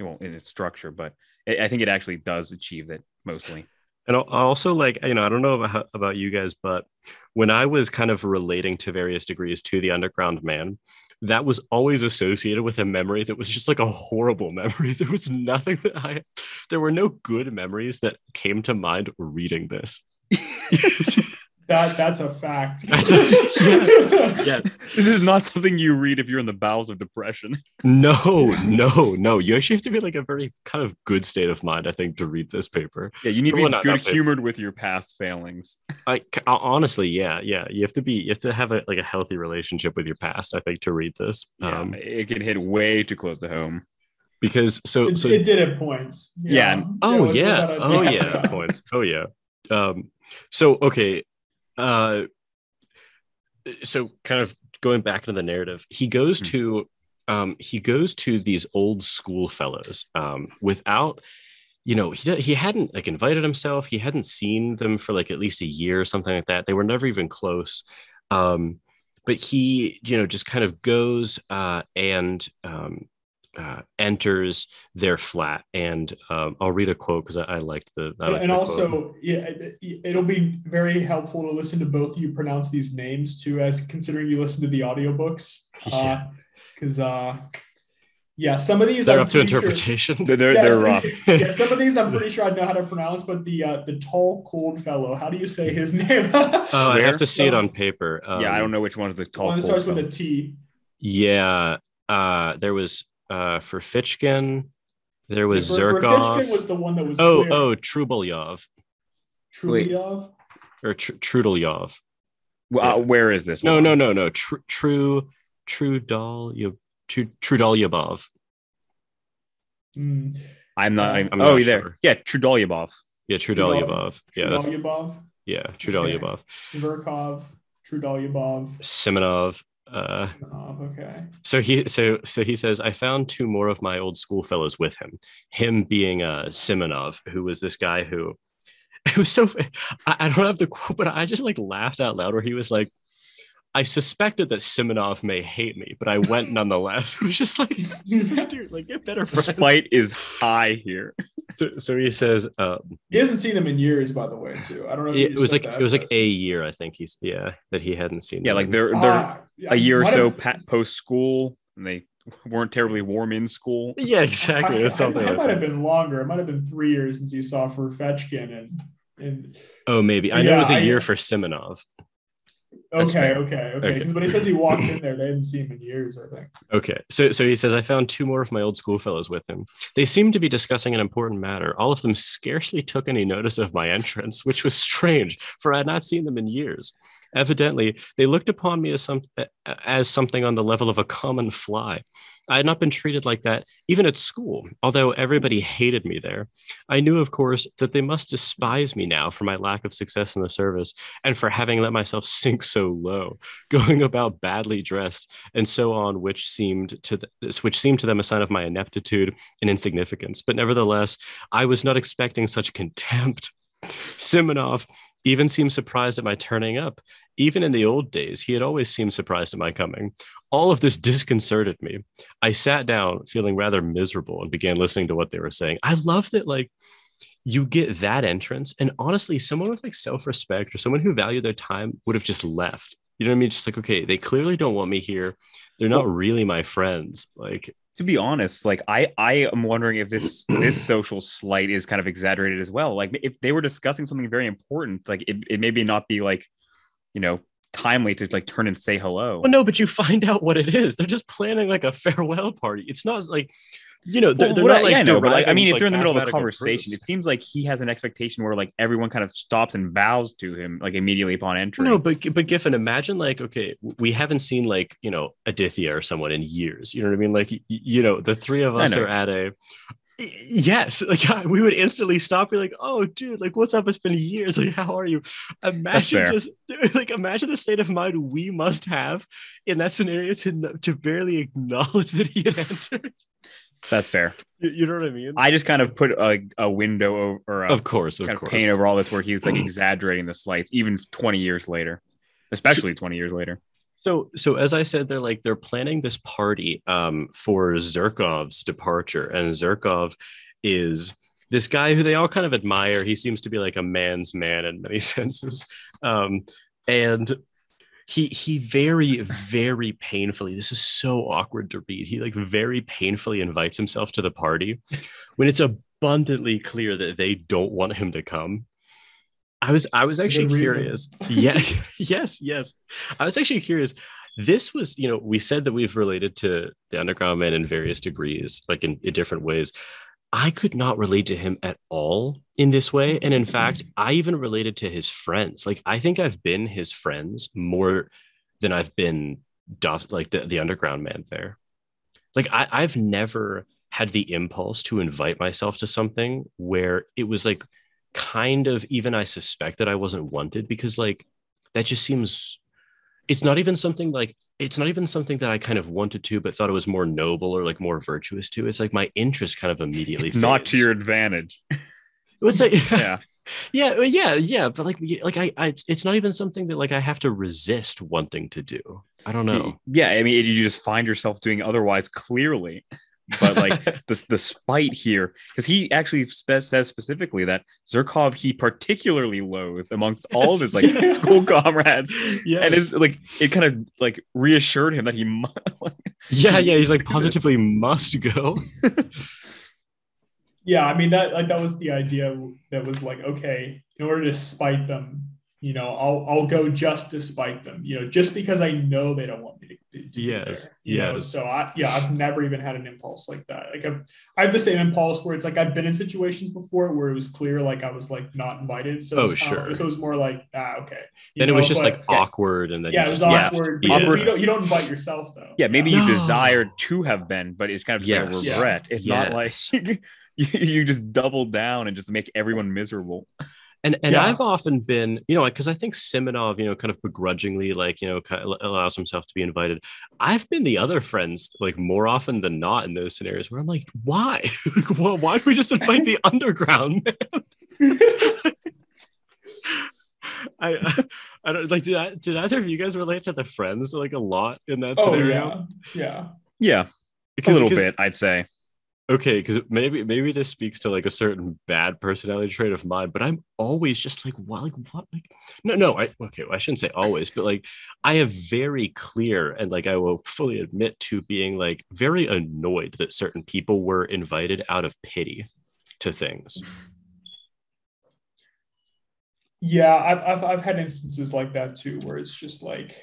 well in its structure, but I I think it actually does achieve it mostly. And also, like, you know, I don't know about, about you guys, but when I was kind of relating to various degrees to the underground man, that was always associated with a memory that was just like a horrible memory. There was nothing that I, there were no good memories that came to mind reading this. That that's a fact. That's a- yes, yes. This is not something you read if you're in the bowels of depression. No, no, no. You actually have to be like a very kind of good state of mind, I think, to read this paper. Yeah, you need to Well, be not- good humored with your past failings. I c- honestly, yeah, yeah. You have to be, you have to have a like a healthy relationship with your past, I think, to read this. Yeah, Um, it can hit way too close to home. because so It, so it did at points. Yeah. oh with- yeah oh yeah points oh yeah um so okay uh so kind of going back into the narrative he goes Hmm. to um he goes to these old school fellows um without you know he he hadn't like invited himself. He hadn't seen them for like at least a year or something like that. They were never even close. Um but he you know just kind of goes uh and um uh, enters their flat and um, i'll read a quote because I, I liked the I liked and the also, quote. yeah, it, it'll be very helpful to listen to both of you pronounce these names too, as considering you listen to the audiobooks. Yeah. Because, uh, yeah, some of these they're I'm up to pretty sure- interpretation They're, they're, Yes, rough. yeah, some of these I'm pretty sure I know how to pronounce, but the uh, the tall, cold fellow, how do you say his name? oh i have to see it on paper um, yeah, I don't know which one's the tall. One that cold starts with a fellow. T. yeah uh there was uh for fitchkin there was For, for zerkov Fitchkin was the one that was oh clear. oh trubalyov wait. Trulyov. or Tr- trudalyov Well, uh, where is this? no one? no no no Tr- true trudalyov Tru- trudalyabov Mm. I'm not. Uh, I'm, I'm oh, not you there? sure. Yeah, Trudalyabov. yeah trudalyabov yeah that's Trudalyabov, yeah trudalyabov Verkov, Trudalyabov. simonov uh Oh, okay. So he so so he says I found two more of my old schoolfellows with him. Him being uh Simonov, who was this guy who it was so I, I don't have the quote, but I just like laughed out loud where he was like, I suspected that Simonov may hate me, but I went nonetheless. It was just like, he's like, dude, like get better The friends. spite is high here. So, so he says, um, He hasn't seen him in years, by the way, too. I don't know. If it, was like that, it was like a year, I think he's yeah that he hadn't seen. Yeah, them like they're they're Ah, yeah, a year or so have- pa- post school, and they weren't terribly warm in school. yeah exactly. I, It something I, like might have been longer. It might have been three years since you saw for Fetchkin and and Oh, maybe I know it was a year for Simonov. Okay, okay, okay. Okay. When he says he walked in there, they didn't see him in years. I think. Okay, so so he says I found two more of my old schoolfellows with him. They seemed to be discussing an important matter. All of them scarcely took any notice of my entrance, which was strange, for I had not seen them in years. Evidently, they looked upon me as some as something on the level of a common fly. I had not been treated like that even at school, although everybody hated me there. I knew, of course, that they must despise me now for my lack of success in the service and for having let myself sink so low, going about badly dressed and so on, which seemed to th- which seemed to them a sign of my ineptitude and insignificance. But nevertheless, I was not expecting such contempt. Simonov even seemed surprised at my turning up. Even in the old days, he had always seemed surprised at my coming. All of this disconcerted me. I sat down feeling rather miserable and began listening to what they were saying. I love that, like, you get that entrance, and honestly, someone with like self respect or someone who valued their time would have just left. You know what I mean? Just like, okay, they clearly don't want me here. They're not really my friends. Like, To be honest, like I I am wondering if this this social slight is kind of exaggerated as well. Like if they were discussing something very important, like it, it maybe not be like, you know, timely to like turn and say hello. Well, no, but you find out what it is. They're just planning like a farewell party. It's not like, you know, they're, Well, they're not I- like. yeah, I but like, I mean, if like, they're in the middle of a conversation, proofs. it seems like he has an expectation where like everyone kind of stops and bows to him like immediately upon entering. No, but but Giffen, imagine like okay, we haven't seen like you know Aditya or someone in years. You know what I mean? Like you know, the three of us are at a. Y- Yes, like we would instantly stop. Be like, "Oh, dude, like, what's up? It's been years. Like, how are you?" Imagine fair. just like imagine the state of mind we must have in that scenario to to barely acknowledge that he had entered. That's fair. You, you know what I mean? I just kind of put a, a window over, or a of course, of kind course. of paint over all this where he's like exaggerating the slights, even 20 years later, especially 20 years later. So, so as I said, they're like they're planning this party um, for Zerkov's departure, and Zerkov is this guy who they all kind of admire. He seems to be like a man's man in many senses, um, and he he very very painfully. This is so awkward to read. He like very painfully invites himself to the party when it's abundantly clear that they don't want him to come. I was I was actually curious. Yeah, yes, yes. I was actually curious. This was, you know, we said that we've related to the underground man in various degrees, like in, in different ways. I could not relate to him at all in this way. And in fact, I even related to his friends. Like I think I've been his friends more than I've been Duff, like the, the underground man there. Like I, I've never had the impulse to invite myself to something where it was like kind of even I suspect that I wasn't wanted because like that just seems it's not even something like it's not even something that I kind of wanted to but thought it was more noble or like more virtuous to. It's like my interest kind of immediately Not to your advantage. It's like, Yeah. yeah, yeah, yeah, but like, like I, I, it's, it's not even something that like I have to resist wanting to do. I don't know. Yeah. I mean, you just find yourself doing otherwise clearly. But like the, the spite here, because he actually spe- says specifically that Zerkov he particularly loathed amongst all of his like Yes. school comrades. yeah, And it's like it kind of like reassured him that he mu- yeah, yeah. He's like positively must go. Yeah, I mean that like that was the idea that was like, okay, in order to spite them, you know, I'll I'll go just despite them, you know, just because I know they don't want me to, to be Yes, there, you know? yes. So I yeah, I've never even had an impulse like that. Like I've, I have the same impulse where it's like I've been in situations before where it was clear like I was like not invited. So Oh, it's kinda- sure. so it was more like ah okay. You Then it was just but- like awkward, and then yeah, you it was just left. awkward. Yeah. Awkward. You don't you don't invite yourself though. yeah maybe No. you desired to have been, but it's kind of just Yes. like Yeah. a regret. It's not like you, you just double down and just make everyone miserable. And and Yeah. I've often been, you know, because I think Simonov, you know, kind of begrudgingly, like, you know, kind of allows himself to be invited. I've been the other friends, like, more often than not in those scenarios where I'm like, why? Well, why don't we just invite the underground? Man? I, I I don't like. Did I, did either of you guys relate to the friends like a lot in that Oh scenario? yeah, yeah. Yeah, a little bit, I'd say. Okay because maybe maybe this speaks to like a certain bad personality trait of mine but i'm always just like what like what like no no i okay well, i shouldn't say always but like i have very clear and like i will fully admit to being like very annoyed that certain people were invited out of pity to things. Yeah, I've, I've I've had instances like that too, where it's just like,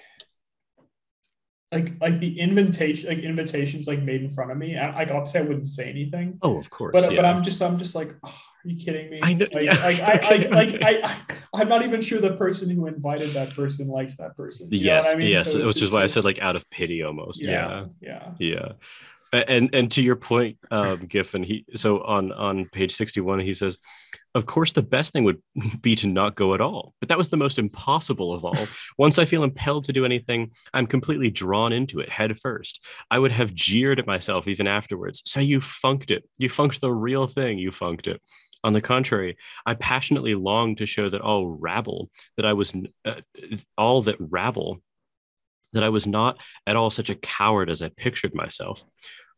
like like the invitation, like invitations, like made in front of me. I, like obviously I wouldn't say anything, oh of course but yeah. but I'm just I'm just like, oh, are you kidding me? I know- Like, yeah, like, I, okay, like, like. I, I I'm not even sure the person who invited that person likes that person. You yes I mean? yes So which is why i said like out of pity almost yeah. yeah, yeah. yeah and and to your point um giffen he so on on page 61 he says of course the best thing would be to not go at all but that was the most impossible of all. Once i feel impelled to do anything i'm completely drawn into it head first. I would have jeered at myself even afterwards. So you funked it. You funked the real thing. You funked it. On the contrary, I passionately longed to show that all rabble, that I was uh, all that rabble, that I was not at all such a coward as I pictured myself.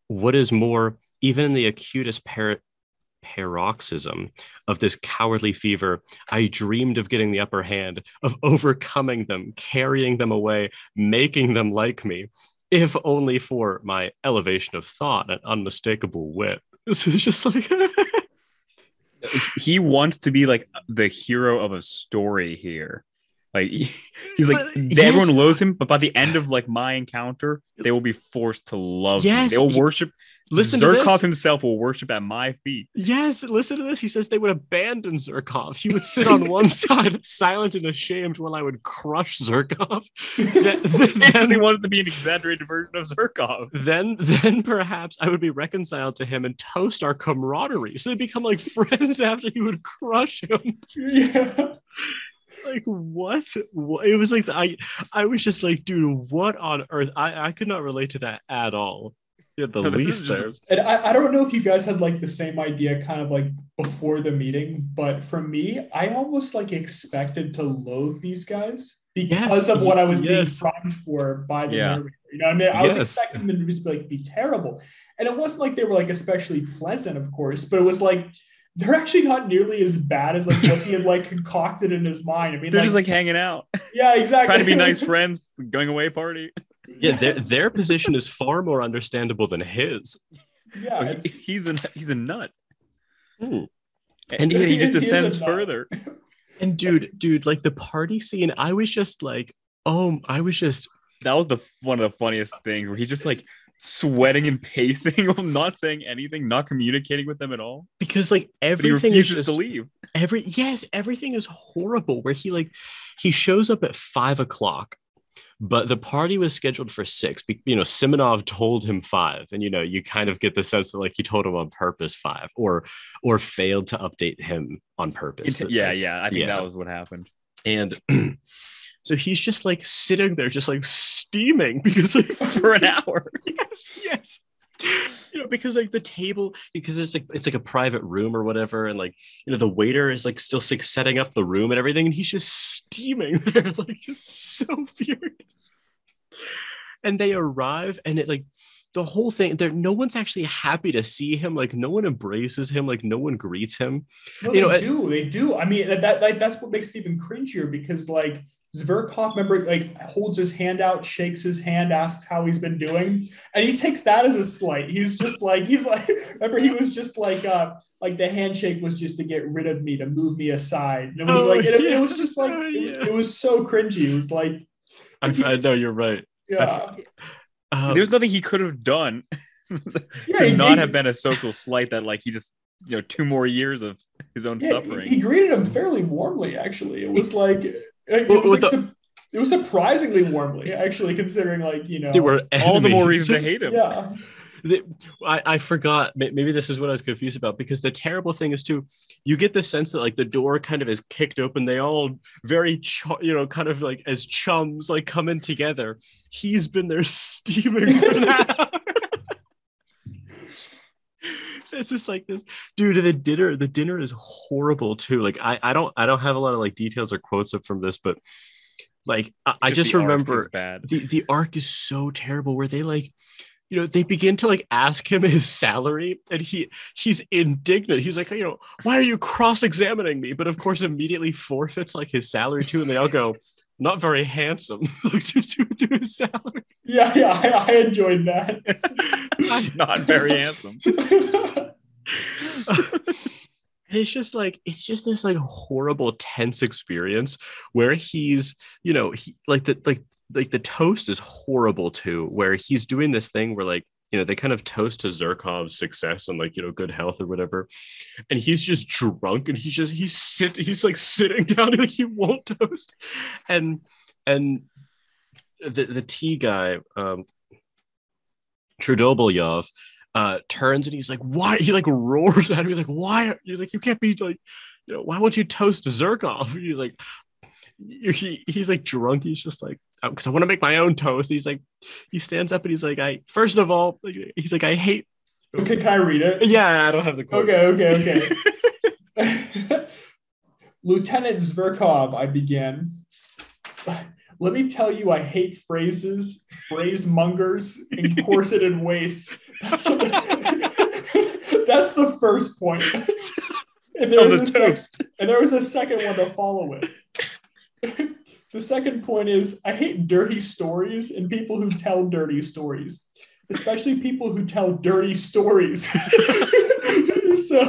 What is more, even in the acutest par- paroxysm of this cowardly fever, I dreamed of getting the upper hand, of overcoming them, carrying them away, making them like me, if only for my elevation of thought and unmistakable wit. This is just like, he wants to be like the hero of a story here Like he's like But- everyone yes. loathes him, but by the end of like my encounter, they will be forced to love me. Yes, They will worship. Listen to Zerkov this. himself will worship at my feet. Yes, listen to this. He says they would abandon Zerkov. He would sit on one side, silent and ashamed, while I would crush Zerkov. Then, He wanted to be an exaggerated version of Zerkov. then, then perhaps I would be reconciled to him and toast our camaraderie. So they become like friends after he would crush him. yeah. Like what? what? It was like I, I was just like, dude, what on earth? I, I could not relate to that at all. Yeah, the No, least is there. just- And I, I don't know if you guys had like the same idea kind of like before the meeting, but for me, I almost like expected to loathe these guys because Yes, of what I was yes. being primed for by the Yeah. narrator. You know what I mean? I was expecting them to just be like be terrible. And it wasn't like they were like especially pleasant, of course, but it was like they're actually not nearly as bad as like what he had like concocted in his mind. I mean, They're like, just like hanging out, yeah, exactly. trying to be nice friends, going away party. Yeah, their their position is far more understandable than his. yeah, Like, it's, he's a he's a nut, Hmm. and he, he just He is descends nut. further. And dude, dude, like the party scene, I was just like, oh, I was just That was the one of the funniest things where he's just like sweating and pacing while not saying anything, not communicating with them at all. because like everything is just to leave. every yes, everything is horrible. Where he like he shows up at five o'clock, but the party was scheduled for six. You know, Simonov told him five, and you know, you kind of get the sense that like he told him on purpose five, or or failed to update him on purpose. Int- yeah, yeah. I think Yeah. that was what happened. and so he's just like sitting there, just like steaming because like For an hour. yes, yes. You know, because like the table, because it's like it's like a private room or whatever, and like you know the waiter is like still like setting up the room and everything, and he's just steaming there, like just so furious. And they arrive, and it like the whole thing. There, no one's actually happy to see him. Like no one embraces him. Like no one greets him. No, You they know, it- do. They do. I mean, that, that like that's what makes it even cringier because like Zverkov, remember, like holds his hand out, shakes his hand, asks how he's been doing, and he takes that as a slight. He's just like he's like remember he was just like uh like the handshake was just to get rid of me to move me aside. And it was Oh, like it, yeah. it was just like Oh, it, yeah. it was so cringy. It was like I, I know you're right. yeah Um, There's nothing he could have done yeah to not have been a social slight that like he just you know two more years of his own Yeah, suffering. He, he greeted him fairly warmly, actually. It was like it, it was, like the- su- it was surprisingly warmly, actually, considering like you know. they were All the more reason to hate him. yeah, The- I, I forgot. Maybe this is what I was confused about because the terrible thing is too, you get the sense that like the door kind of is kicked open. They all very, ch- you know, kind of like as chums, like coming together. He's been there steaming for an hour. So it's just like this, dude. The dinner, the dinner is horrible too. Like I, I don't, I don't have a lot of like details or quotes from this, but like I, I just the arc remember the the arc is so terrible where they like you know they begin to like ask him his salary and he he's indignant he's like you know why are you cross-examining me but of course immediately forfeits like his salary too and they all go not very handsome to, to, to his salary yeah, yeah. I, I enjoyed that. Not very handsome. and it's just like it's just this like horrible tense experience where he's you know he like the like like the toast is horrible too where he's doing this thing where like you know they kind of toast to Zerkov's success and like you know good health or whatever. And he's just drunk and he's just he's sit he's like sitting down like he won't toast. And and the the tea guy um Trudobolyov uh turns and he's like why? He like roars at him. He's like why? He's like you can't be like you know why won't you toast Zerkov he's like he, he's like drunk. He's just like Uh, because I want to make my own toast he's like he stands up and he's like I first of all he's like I hate okay, can I read it? yeah I don't have the quote Okay, okay, okay. Lieutenant Zverkov, I began. Let me tell you, I hate phrases, phrase mongers, and corseted waists. That's the, that's the first point. And there, was the a sec- toast. and there was a second one to follow it. The second point is I hate dirty stories and people who tell dirty stories, especially people who tell dirty stories. so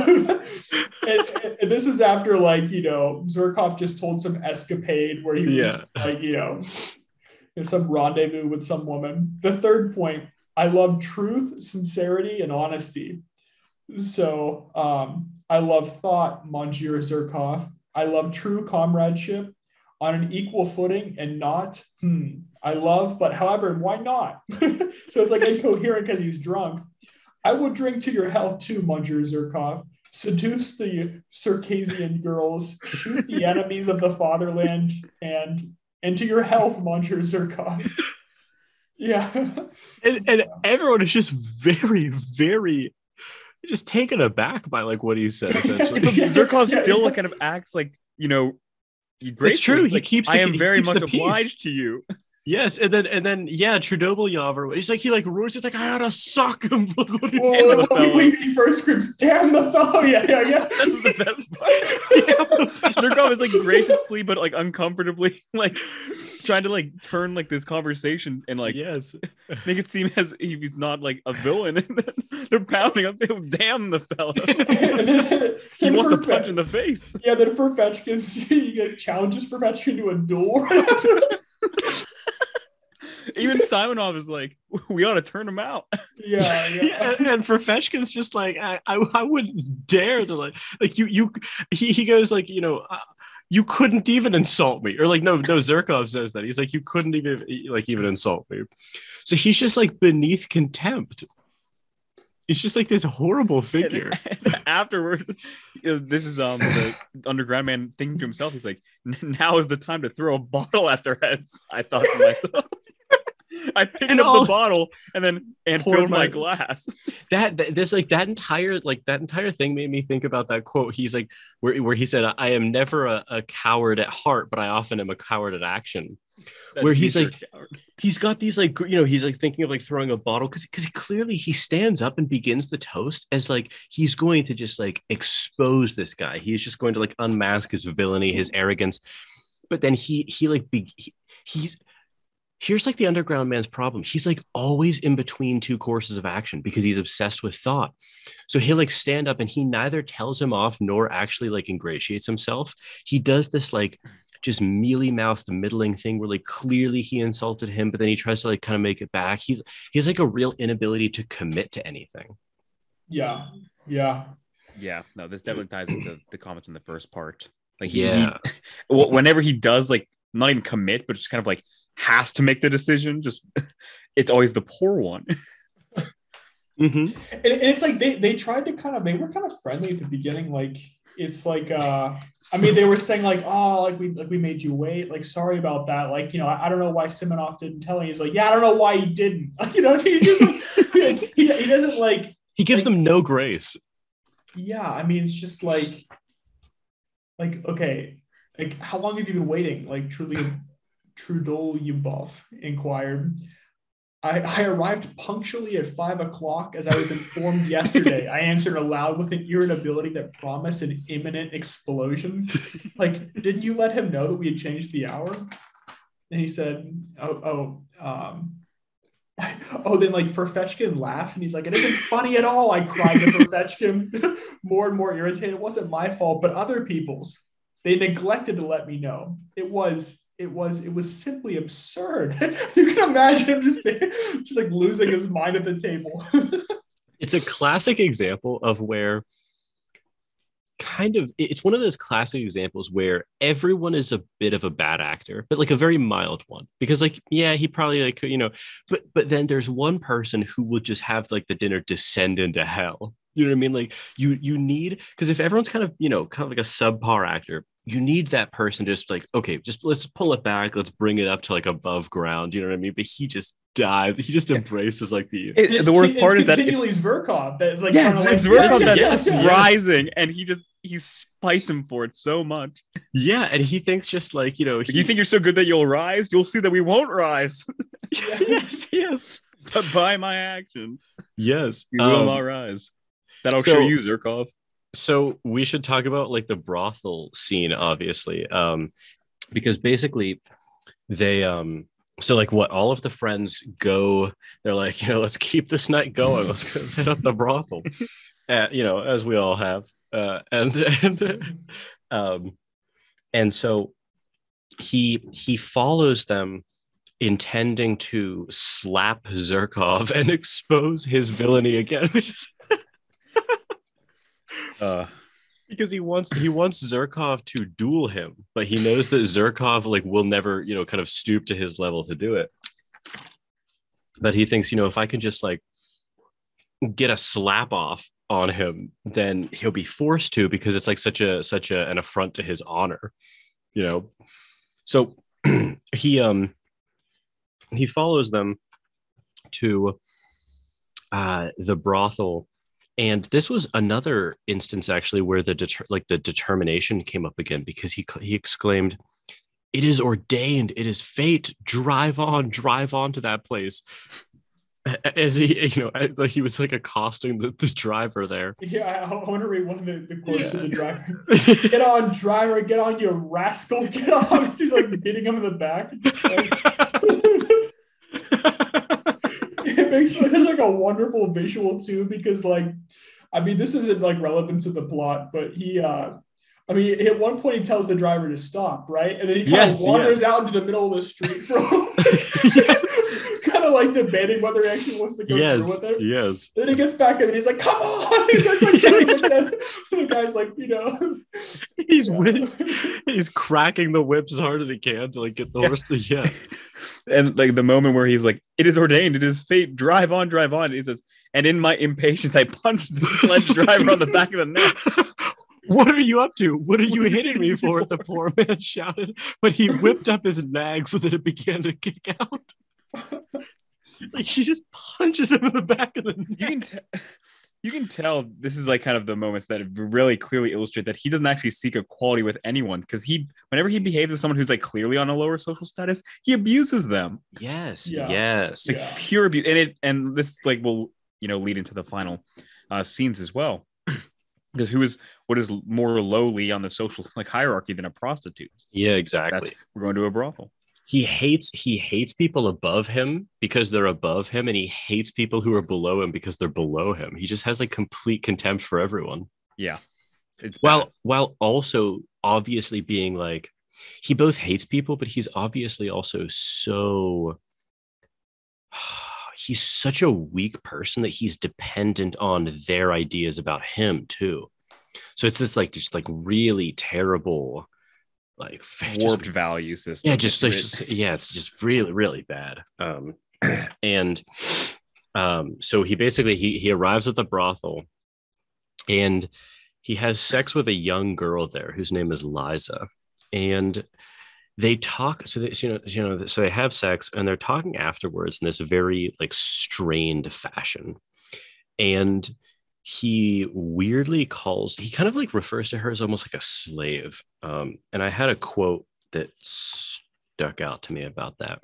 and, and this is after like you know Zherkov just told some escapade where he was Yeah. just like you know in some rendezvous with some woman. The third point, I love truth, sincerity, and honesty. So um, I love thought, Monsieur Zherkov. I love true comradeship on an equal footing and not, hmm, I love, but however, why not? so it's like incoherent because he's drunk. I would drink to your health too, Monsieur Zherkov. Seduce the Circassian girls, shoot the enemies of the fatherland, and and to your health, Monsieur Zherkov. Yeah. and, and everyone is just very, very just taken aback by like what he said essentially. But Yeah, Zirkov yeah, still yeah. like kind of acts like you know. He grateful. true, It's he like, keeps I am very much obliged to you. yes, and then and then yeah, Trudeau Yaver, he's like he like roars, he's like I ought to suck him. Look what he Whoa, whoa, the whoa, wait, he first screams, damn the fellow. Yeah, yeah, yeah. That's the best part. Zirkov is like graciously but like uncomfortably like trying to like turn like this conversation and like yes. make it seem as if he's not like a villain and then they're pounding up damn the fellow And then- he and wants to punch Fe- in the face Yeah, then for Fetchkins, you get challenges for Fetchkin to a duel. even simonov is like we ought to turn him out yeah, Yeah, yeah. and, and for Feshkin's just like I, I, I wouldn't dare to like like you you he, he goes like you know you couldn't even insult me. Or like no no Zerkov says that. He's like you couldn't even like even insult me. So he's just like beneath contempt. He's just like this horrible figure. afterwards this is um the underground man thinking to himself. He's like now is the time to throw a bottle at their heads. I thought to myself i picked And up all- the bottle and then and Poured filled my my- glass. That, that this like that entire like that entire thing made me think about that quote. He's like where, where he said i am never a, a coward at heart but i often am a coward at action. That's Where he's like- Coward. he's got these like you know he's like thinking of like throwing a bottle because because he clearly he stands up and begins the toast as like he's going to just like expose this guy. He's just going to like unmask his villainy his arrogance. But then he he like be, he, he's here's like the underground man's problem. He's like always in between two courses of action because he's obsessed with thought. So he'll like stand up and he neither tells him off nor actually like ingratiates himself. He does this like just mealy mouthed middling thing where like clearly he insulted him but then he tries to like kind of make it back. He's he's like a real inability to commit to anything. Yeah, yeah. yeah. No this definitely ties into the comments in the first part. Like he, yeah. he whenever he does like not even commit but just kind of like has to make the decision just it's always the poor one Mhm. And, and it's like they they tried to kind of they were kind of friendly at the beginning. Like it's like uh I mean they were saying like oh like we like we made you wait like sorry about that like you know I, I don't know why Simonov didn't tell me he's like yeah I don't know why he didn't you know he's just like, he, he doesn't like he gives Like- them no grace yeah I mean it's just like like okay like how long have you been waiting like truly Trudolyubov inquired I, I arrived punctually at five o'clock as I was informed yesterday. I answered aloud with an irritability that promised an imminent explosion. Like, didn't you let him know that we had changed the hour? And he said, Oh, oh, um, oh, then like Ferfetchkin laughs and he's like, It isn't funny at all. I cried to Ferfetchkin, more and more irritated. It wasn't my fault, but other people's. They neglected to let me know. It was it was it was simply absurd. you can imagine him just just like losing his mind at the table. it's a classic example of where kind of it's one of those classic examples where everyone is a bit of a bad actor but like a very mild one because like yeah he probably like you know but but then there's one person who will just have like the dinner descend into hell you know what i mean like you you need because if everyone's kind of you know kind of like a subpar actor you need that person just like okay just let's pull it back let's bring it up to like above ground you know what i mean? But he just dives he just embraces like the It- It's the worst con- part it's is that it's, continually Zverkov that is like yeah, trying it's, to, it's like, Zverkov yeah, that yes, is yes. rising and he just he spites him for it so much. Yeah, and he thinks just like you know, he, you think you're so good that you'll rise? You'll see that we won't rise. Yes, yes, but by my actions yes. we will Um, not rise. That'll so- show you Zirkov so we should talk about like the brothel scene, obviously, um, because basically they um so like what all of the friends go they're like you know let's keep this night going. Let's go set up the brothel. Uh, you know, as we all have, uh, and and um, and so he he follows them intending to slap Zerkov and expose his villainy again, which is Uh, because he wants he wants Zerkov to duel him, but he knows that Zerkov like will never, you know, kind of stoop to his level to do it. But he thinks, you know, if I can just like get a slap off on him, then he'll be forced to because it's like such a such a, an affront to his honor, you know. So he um he follows them to uh the brothel and this was another instance actually where the deter- like the determination came up again because he he exclaimed it is ordained it is fate drive on drive on to that place as he you know like he was like accosting the, the driver there Yeah, I, I want to read one of the, the quotes of the driver. Get on, driver. Get on, you rascal. Get on. He's like hitting him in the back. It makes it has like a wonderful visual too because like i mean this isn't like relevant to the plot but he uh i mean at one point he tells the driver to stop right and then he kind Yes, of wanders yes. out into the middle of the street kind of like debating whether he actually wants to go yes through with it yes then he gets back and he's like, "Come on!" He starts like the, guy- the guy's like, you know, he's whiz- he's cracking the whip as hard as he can to like get the horse to yeah and like the moment where he's like, "It is ordained, it is fate. Drive on, drive on." He says, and in my impatience, I punched the sledge driver on the back of the neck. what are you up to? What are you hitting me for? The poor man shouted, but he whipped up his nag so that it began to kick out. Like he just punches him in the back of the neck. You can tell. You can tell this is like kind of the moments that really clearly illustrate that he doesn't actually seek equality with anyone because he, whenever he behaves with someone who's like clearly on a lower social status, he abuses them. Yes, Yeah. yes. like Yeah. pure abuse and it and this like will you know lead into the final uh scenes as well because who is what is more lowly on the social like hierarchy than a prostitute Yeah, exactly. that's we're going to a brothel he hates he hates people above him because they're above him and he hates people who are below him because they're below him. He just has like complete contempt for everyone. Yeah. It's while bad. while also obviously being like he both hates people but he's obviously also so he's such a weak person that he's dependent on their ideas about him too. So it's this like just like really terrible like just warped value system yeah just, it's just yeah it's just really really bad. Um and um so he basically he he arrives at the brothel and he has sex with a young girl there whose name is liza. And they talk so they you know you know so they have sex and they're talking afterwards in this very like strained fashion. And he weirdly calls he kind of like refers to her as almost like a slave um and i had a quote that stuck out to me about that.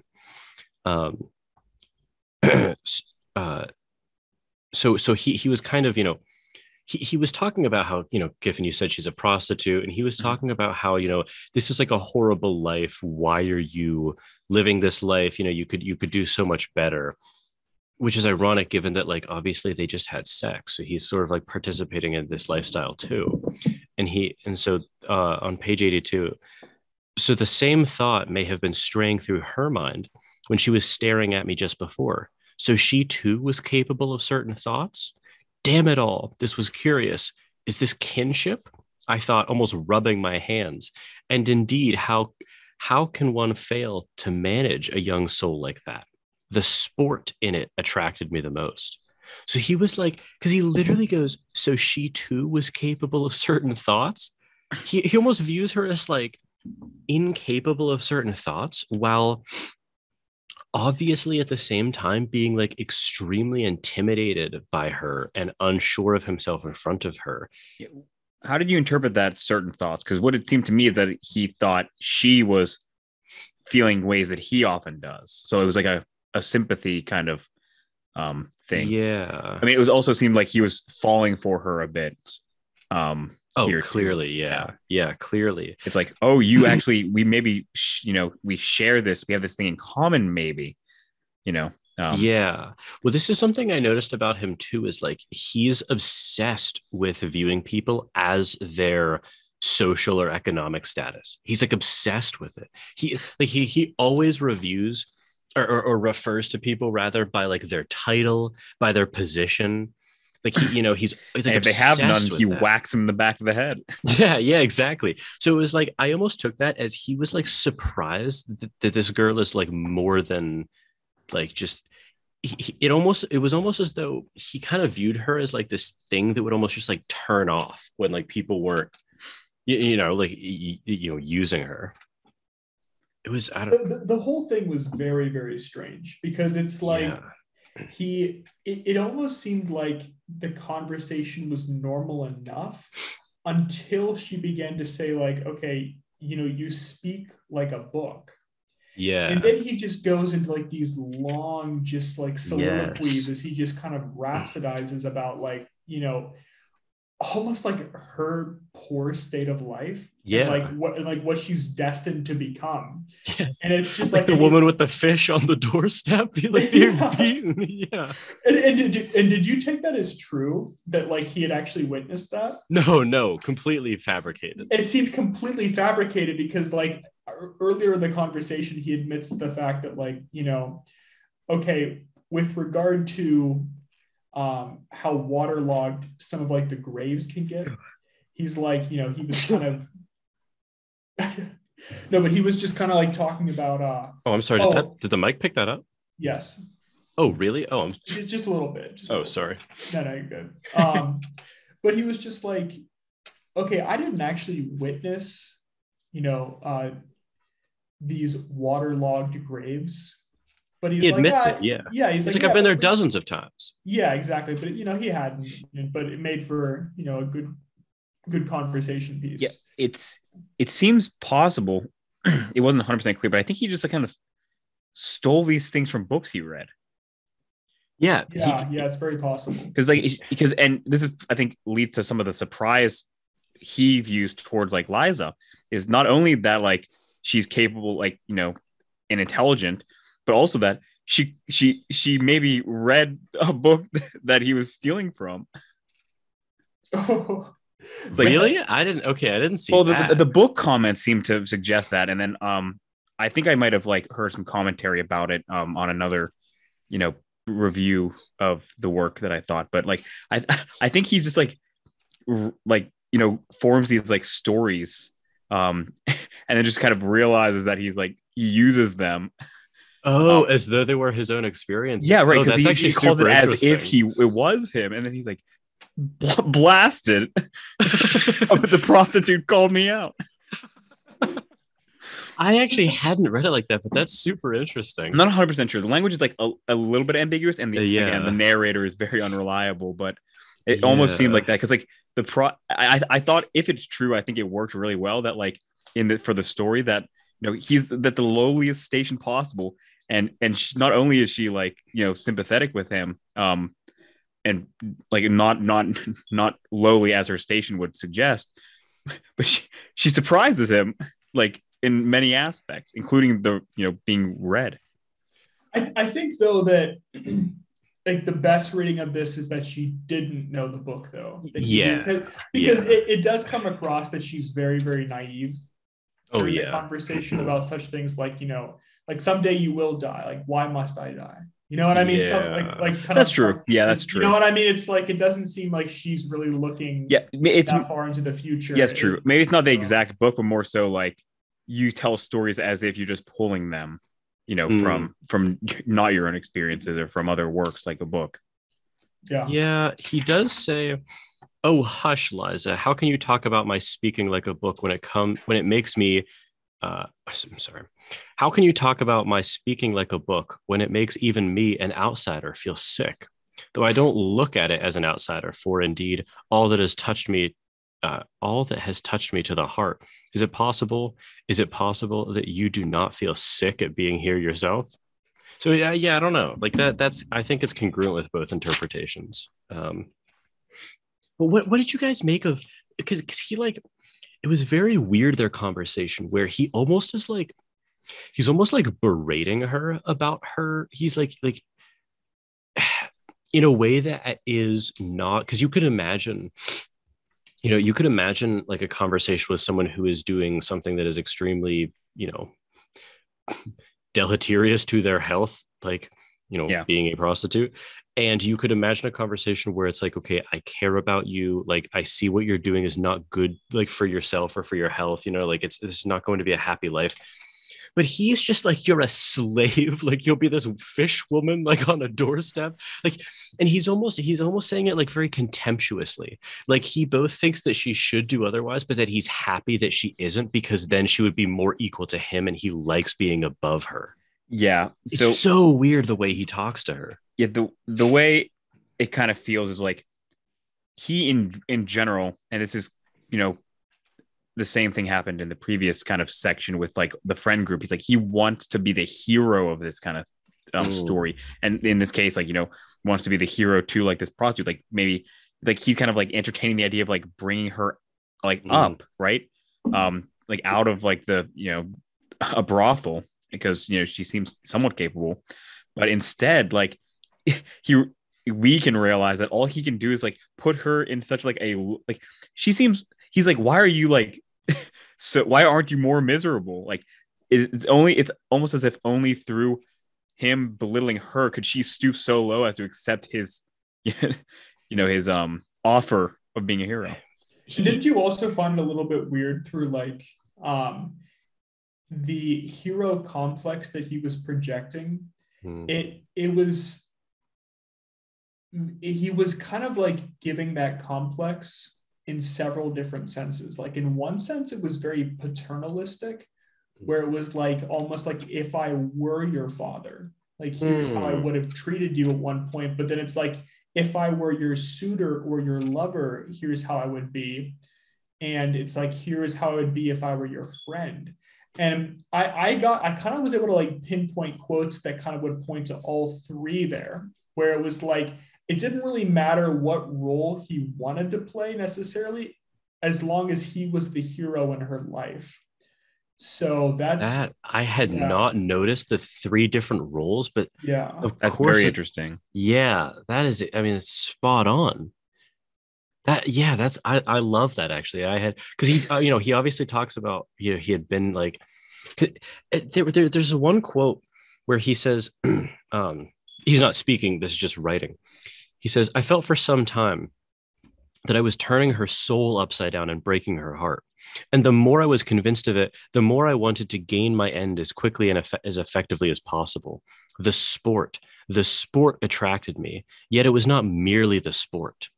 Um uh so so he he was kind of you know he, he was talking about how you know giffen you said she's a prostitute and he was Mhm. talking about how you know this is like a horrible life. Why are you living this life? You know you could you could do so much better which is ironic given that like obviously they just had sex so he's sort of like participating in this lifestyle too. And he and so uh, on page 82 so the same thought may have been straying through her mind when she was staring at me just before. So she too was capable of certain thoughts? Damn it all this was curious. Is this kinship? I thought almost rubbing my hands. And indeed how how can one fail to manage a young soul like that the sport in it attracted me the most. So he was like, because he literally goes, so she too was capable of certain thoughts. He, he almost views her as like incapable of certain thoughts while obviously at the same time being like extremely intimidated by her and unsure of himself in front of her. how did you interpret that certain thoughts because what it seemed to me is that he thought she was feeling ways that he often does so it was like a, a sympathy kind of um thing Yeah. i mean it was also seemed like he was falling for her a bit um Oh, too. clearly. Yeah. Yeah. Clearly. it's like oh you actually we maybe sh- you know we share this we have this thing in common maybe you know Um, yeah. Well, this is something I noticed about him too is like he's obsessed with viewing people as their social or economic status. He's like obsessed with it. He like he he always reviews or, or, or refers to people rather by like their title, by their position. Like he, you know, he's like if they have none, he that. whacks them in the back of the head. Yeah, yeah, exactly. So it was like I almost took that as he was like surprised that, that this girl is like more than like just. He, it almost it was almost as though he kind of viewed her as like this thing that would almost just like turn off when like people weren't you, you know like y- y- you know using her. It was I don't The, the, the whole thing was very, very strange because it's like yeah. he, it, it almost seemed like the conversation was normal enough until she began to say, like, okay, you know, you speak like a book. yeah And then he just goes into like these long, just like soliloquies Yes. as he just kind of rhapsodizes about like, you know, almost like her poor state of life. Yeah. Like what like what she's destined to become. Yes. And it's just like like, the woman with the fish on the doorstep, like Yeah. beaten. Yeah. And, and did you, and did you take that as true that like he had actually witnessed that? No, no, completely fabricated. It seemed completely fabricated because like earlier in the conversation he admits the fact that like you know, okay, with regard to um, how waterlogged some of like the graves can get, he's like you know he was kind of no, but he was just kind of like talking about uh Oh, I'm sorry. Did, Oh. that, did the mic pick that up? yes, Oh, really? Oh, I'm, just, just a little bit. Oh, little bit. sorry. No, no, you're good. Um, but he was just like, okay, I didn't actually witness, you know, uh, these waterlogged graves. But he's He like, admits "Ah, it, yeah. yeah. He's It's like, like, I've been there but- dozens of times. Yeah, exactly. But you know, he hadn't. But it made for you know a good, good conversation piece. Yeah. It's it seems possible. it wasn't 100 percent clear, but I think he just like, kind of stole these things from books he read. Yeah. he- yeah, yeah. It's very possible. because like because and this is I think leads to some of the surprise he views towards like Liza is not only that like she's capable like you know and intelligent, but also that she she she maybe read a book that he was stealing from. like- really? I didn't. Okay, I didn't see well, the, that. the, the book comments seem to suggest that, and then um I think I might have like heard some commentary about it um on another you know review of the work that I thought, but like I I think he just like r- like you know forms these like stories um and then just kind of realizes that he's like he uses them oh, um, as though they were his own experience. yeah right Oh, because that's he, actually he calls it as if he it was him and then he's like "Bl- blasted the prostitute called me out I actually hadn't read it like that, but that's super interesting. I'm not 100 percent sure. The language is like a, a little bit ambiguous, and the Uh, yeah. again, the narrator is very unreliable. But it almost seemed like that because like the pro, I I I thought if it's true, I think it worked really well. That like in the for the story that you know he's that the lowliest station possible, and and she, not only is she like you know sympathetic with him, um, and like not not not lowly as her station would suggest, but she she surprises him like in many aspects, including the you know being read. I, I think though that like the best reading of this is that she didn't know the book though. Yeah. because, because Yeah. it, it does come across that she's very very naive Oh during the yeah. conversation about such things like you know like someday you will die like why must I die you know what I mean Stuff like Yeah. like kind That's of- true. Yeah, that's true you know what I mean it's like it doesn't seem like she's really looking Yeah, it's that far into the future yeah, true. Maybe it's not the exact book, but more so like you tell stories as if you're just pulling them, you know, Mm. from from not your own experiences or from other works like a book. yeah Yeah, he does say, "Oh, hush, Liza. How can you talk about my speaking like a book when it come when it makes me uh I'm sorry. How can you talk about my speaking like a book when it makes even me an outsider feel sick? Though I don't look at it as an outsider, for indeed all that has touched me uh, all that has touched me to the heart. Is it possible? Is it possible that you do not feel sick at being here yourself? So yeah, yeah, I don't know. Like that, that's I think it's congruent with both interpretations. Um, but what what did you guys make of? Because because he like, it was very weird their conversation where he almost is like, he's almost like berating her about her. He's like like in a way that is not because you could imagine you know you could imagine like a conversation with someone who is doing something that is extremely you know deleterious to their health like you know Yeah. being a prostitute and you could imagine a conversation where it's like okay i care about you like i see what you're doing is not good like for yourself or for your health you know like it's it's not going to be a happy life. But he's just like you're a slave like you'll be this fish woman like on a doorstep like and he's almost he's almost saying it like very contemptuously like he both thinks that she should do otherwise but that he's happy that she isn't because then she would be more equal to him and he likes being above her Yeah. it's So so, weird the way he talks to her yeah, the the way it kind of feels is like he in in general, and this is you know the same thing happened in the previous kind of section with like the friend group. He's like he wants to be the hero of this kind of um, story, and in this case, like you know wants to be the hero to like this prostitute, like maybe like he's kind of like entertaining the idea of like bringing her like Mm. up, right? Um, like out of like the you know a brothel because you know she seems somewhat capable, but instead like he we can realize that all he can do is like put her in such like a like she seems he's like why are you like so why aren't you more miserable? Like it's only it's almost as if only through him belittling her could she stoop so low as to accept his you know his um offer of being a hero. Didn't you also find a little bit weird through like um, the hero complex that he was projecting? Hmm. It it was he was kind of like giving that complex in several different senses. Like in one sense, it was very paternalistic, where it was like almost like if I were your father, like here's how I Hmm. would have treated you at one point. But then it's like if I were your suitor or your lover, here's how I would be. And it's like here's how it would be if I were your friend. And I, I got I kind of was able to like pinpoint quotes that kind of would point to all three there, where it was like it didn't really matter what role he wanted to play necessarily, as long as he was the hero in her life. So that's that i had Yeah. not noticed the three different roles but yeah. of that's course very it- interesting Yeah, that is. I mean, it's spot on. That yeah, that's I I love that actually. I had because he uh, you know he obviously talks about you know he had been like uh, there, there there's one quote where he says um he's not speaking this is just writing. He says I felt for some time that I was turning her soul upside down and breaking her heart. And the more I was convinced of it, the more I wanted to gain my end as quickly and as effectively as possible. The sport, the sport attracted me, yet it was not merely the sport.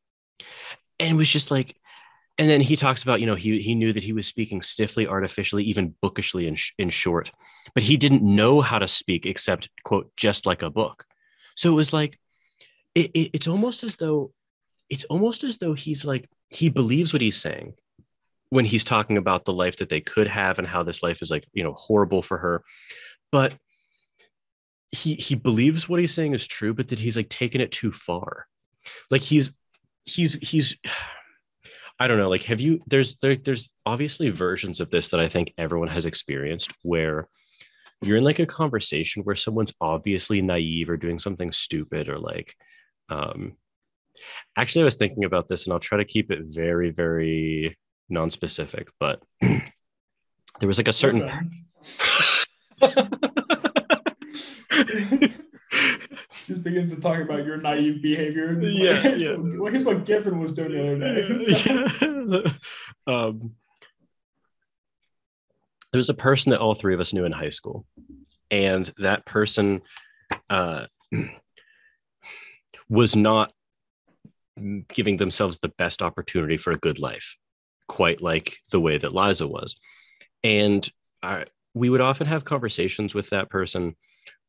And it was just like, and then he talks about, you know, he, he knew that he was speaking stiffly, artificially, even bookishly in, sh- in short, but he didn't know how to speak except, quote, just like a book. So it was like, it, it, it's almost as though, it's almost as though he's like, he believes what he's saying when he's talking about the life that they could have and how this life is like, you know, horrible for her. But he he believes what he's saying is true, but that he's like taken it too far. Like he's he's he's I don't know. Like, have you? There's there, there's obviously versions of this that I think everyone has experienced where you're in like a conversation where someone's obviously naive or doing something stupid or like um actually I was thinking about this and I'll try to keep it very very non-specific but there was like a certain just begins to talk about your naive behavior. Yeah, like, yeah. so, well, here's what Giffen was doing the other day. So- um, there was a person that all three of us knew in high school, and that person uh, was not giving themselves the best opportunity for a good life, quite like the way that Liza was. And I, we would often have conversations with that person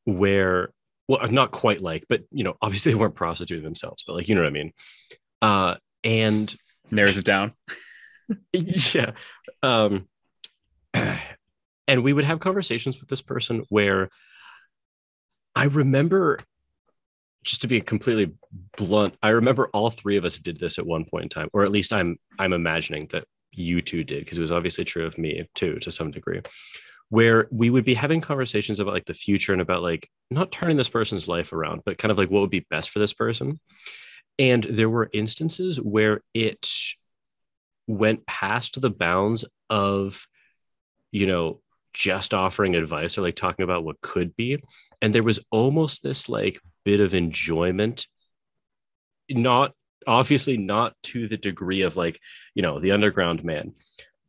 where, well, not quite like, but you know, obviously they weren't prostituting themselves, but like, you know what I mean? Uh, and narrows it down. Yeah. Um and we would have conversations with this person where i remember just to be completely blunt i remember all three of us did this at one point in time or at least i'm i'm imagining that you two did because it was obviously true of me too to some degree where we would be having conversations about like the future and about like not turning this person's life around, but kind of like what would be best for this person. And there were instances where it went past the bounds of, you know, just offering advice or like talking about what could be. And there was almost this like bit of enjoyment, not obviously not to the degree of like, you know, the underground man.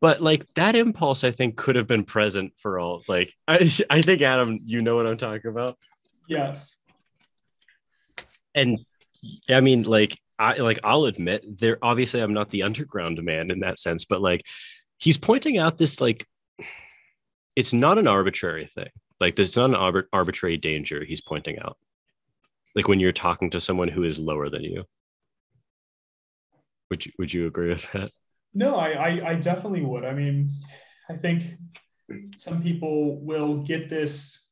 But like that impulse, I think could have been present for all. Like, I, I think Adam, you know what I'm talking about. Yes. And I mean, like, I like I'll admit there. Obviously, I'm not the underground man in that sense, but like, he's pointing out this like it's not an arbitrary thing. Like there's not an arbit- arbitrary danger he's pointing out. Like when you're talking to someone who is lower than you. Would you would you agree with that? No, I, I, I definitely would. I mean, I think some people will get this.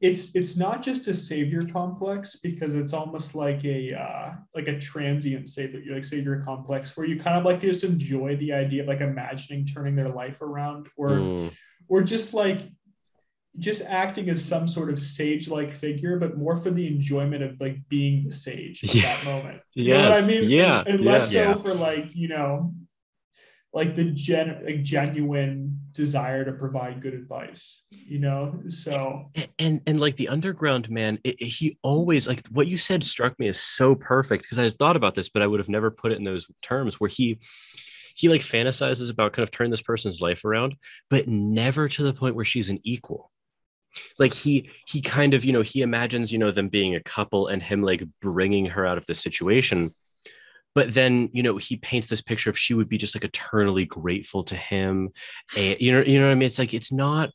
It's it's not just a savior complex because it's almost like a uh, like a transient savior like savior complex where you kind of like just enjoy the idea of like imagining turning their life around or Mm, or just like just acting as some sort of sage-like figure, but more for the enjoyment of like being the sage at Yeah. that moment. You know what Yes. I mean? Yeah. And, and Yeah. less Yeah. so for like, you know, like the gen like genuine desire to provide good advice, you know? So A- and and like the underground man it, it- he always like what you said struck me as so perfect because i thought about this but i would have never put it in those terms where he he like fantasizes about kind of turning this person's life around but never to the point where she's an equal like he he kind of you know he imagines you know them being a couple and him like bringing her out of the situation but then you know he paints this picture of she would be just like eternally grateful to him and you know you know what i mean it's like it's not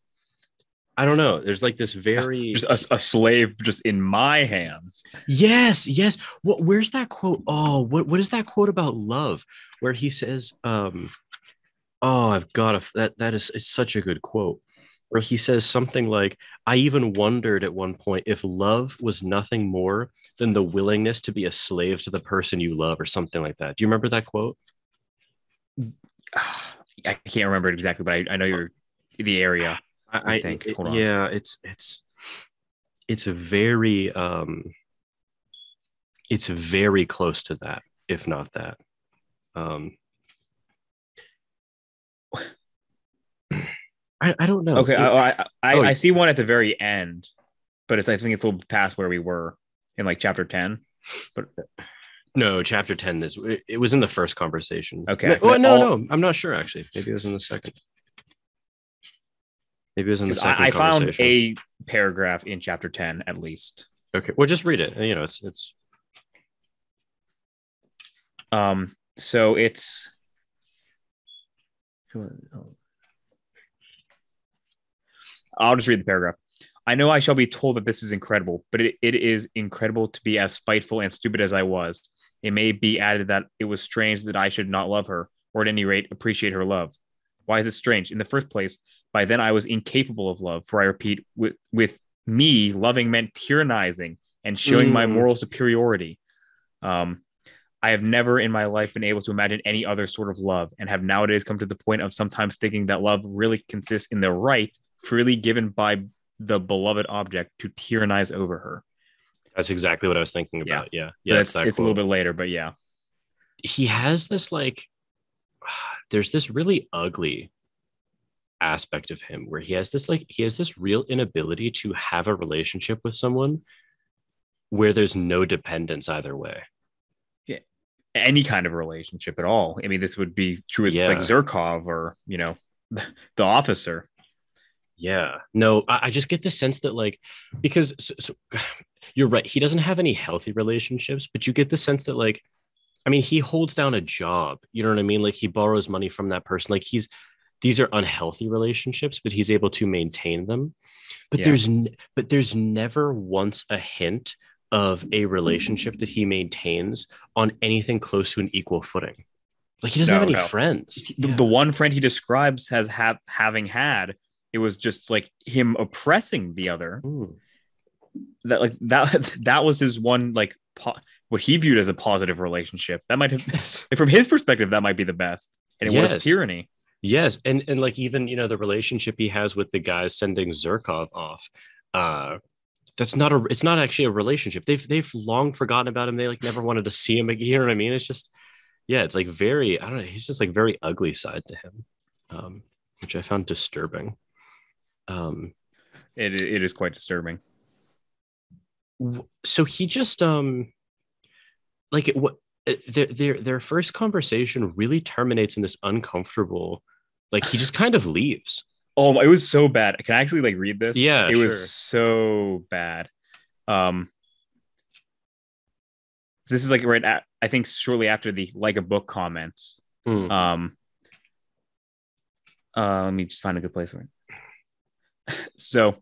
i don't know there's like this very Just a, a slave just in my hands. Yes, yes. What where's that quote? Oh, what what is that quote about love? Where he says, um, oh, I've got a that that is it's such a good quote. Where he says something like, I even wondered at one point if love was nothing more than the willingness to be a slave to the person you love, or something like that. Do you remember that quote? I can't remember it exactly, but I, I know you're the area. I think. it- yeah, it's it's it's a very um it's very close to that, if not that. Um I, I don't know. Okay, It- I, I, I, Oh, I see one at the very end, but it's I think it's a little past where we were in like chapter ten. But no, chapter 10 is it, it was in the first conversation. Okay. No, well, no, All- no, I'm not sure actually. Maybe it was in the second. Maybe it was in the 'cause second I, I found a paragraph in chapter ten at least. Okay, well just read it. You know, it's it's Um, so it's I'll just read the paragraph. I know I shall be told that this is incredible, but it, it is incredible to be as spiteful and stupid as I was. It may be added that it was strange that I should not love her, or at any rate, appreciate her love. Why is it strange? In the first place, by then I was incapable of love, for I repeat, with, with me, loving meant tyrannizing and showing my Mm. moral superiority. Um, I have never in my life been able to imagine any other sort of love, and have nowadays come to the point of sometimes thinking that love really consists in the right freely given by the beloved object to tyrannize over her. that's exactly what I was thinking Yeah. about. Yeah. So Yeah. that's, it's a little bit later, but yeah. he has this like there's this really ugly aspect of him where he has this like he has this real inability to have a relationship with someone where there's no dependence either way Yeah. Any kind of relationship at all. I mean, this would be true with Yeah. like Zverkov or you know, the officer. Yeah. No i, I just get the sense that like because so, so, you're right he doesn't have any healthy relationships but you get the sense that like i mean he holds down a job you know what i mean? Like he borrows money from that person like he's these are unhealthy relationships but he's able to maintain them. But Yeah. there's n- but there's never once a hint of a relationship that he maintains on anything close to an equal footing. Like he doesn't No, have any no. friends. The, the one friend he describes has ha- having had, it was just like him oppressing the other. Mm. That like that that was his one like po- what he viewed as a positive relationship. That might have from his perspective that might be the best, and it was tyranny. Yes, and and like even you know the relationship he has with the guys sending Zverkov off. Uh, that's not a. It's not actually a relationship. They've they've long forgotten about him. They like never wanted to see him again. You know what I mean? It's just, yeah, it's like very. I don't know. He's just like very ugly side to him, um, which I found disturbing. Um, It it is quite disturbing. so he just um, like it, what uh, their their their first conversation really terminates in this uncomfortable. Like he just kind of leaves. Oh, it was so bad. Can I actually like read this? Yeah, it sure. was so bad. Um, this is like right at I think shortly after the like a book comments. Mm. Um, uh, let me just find a good place for it. So,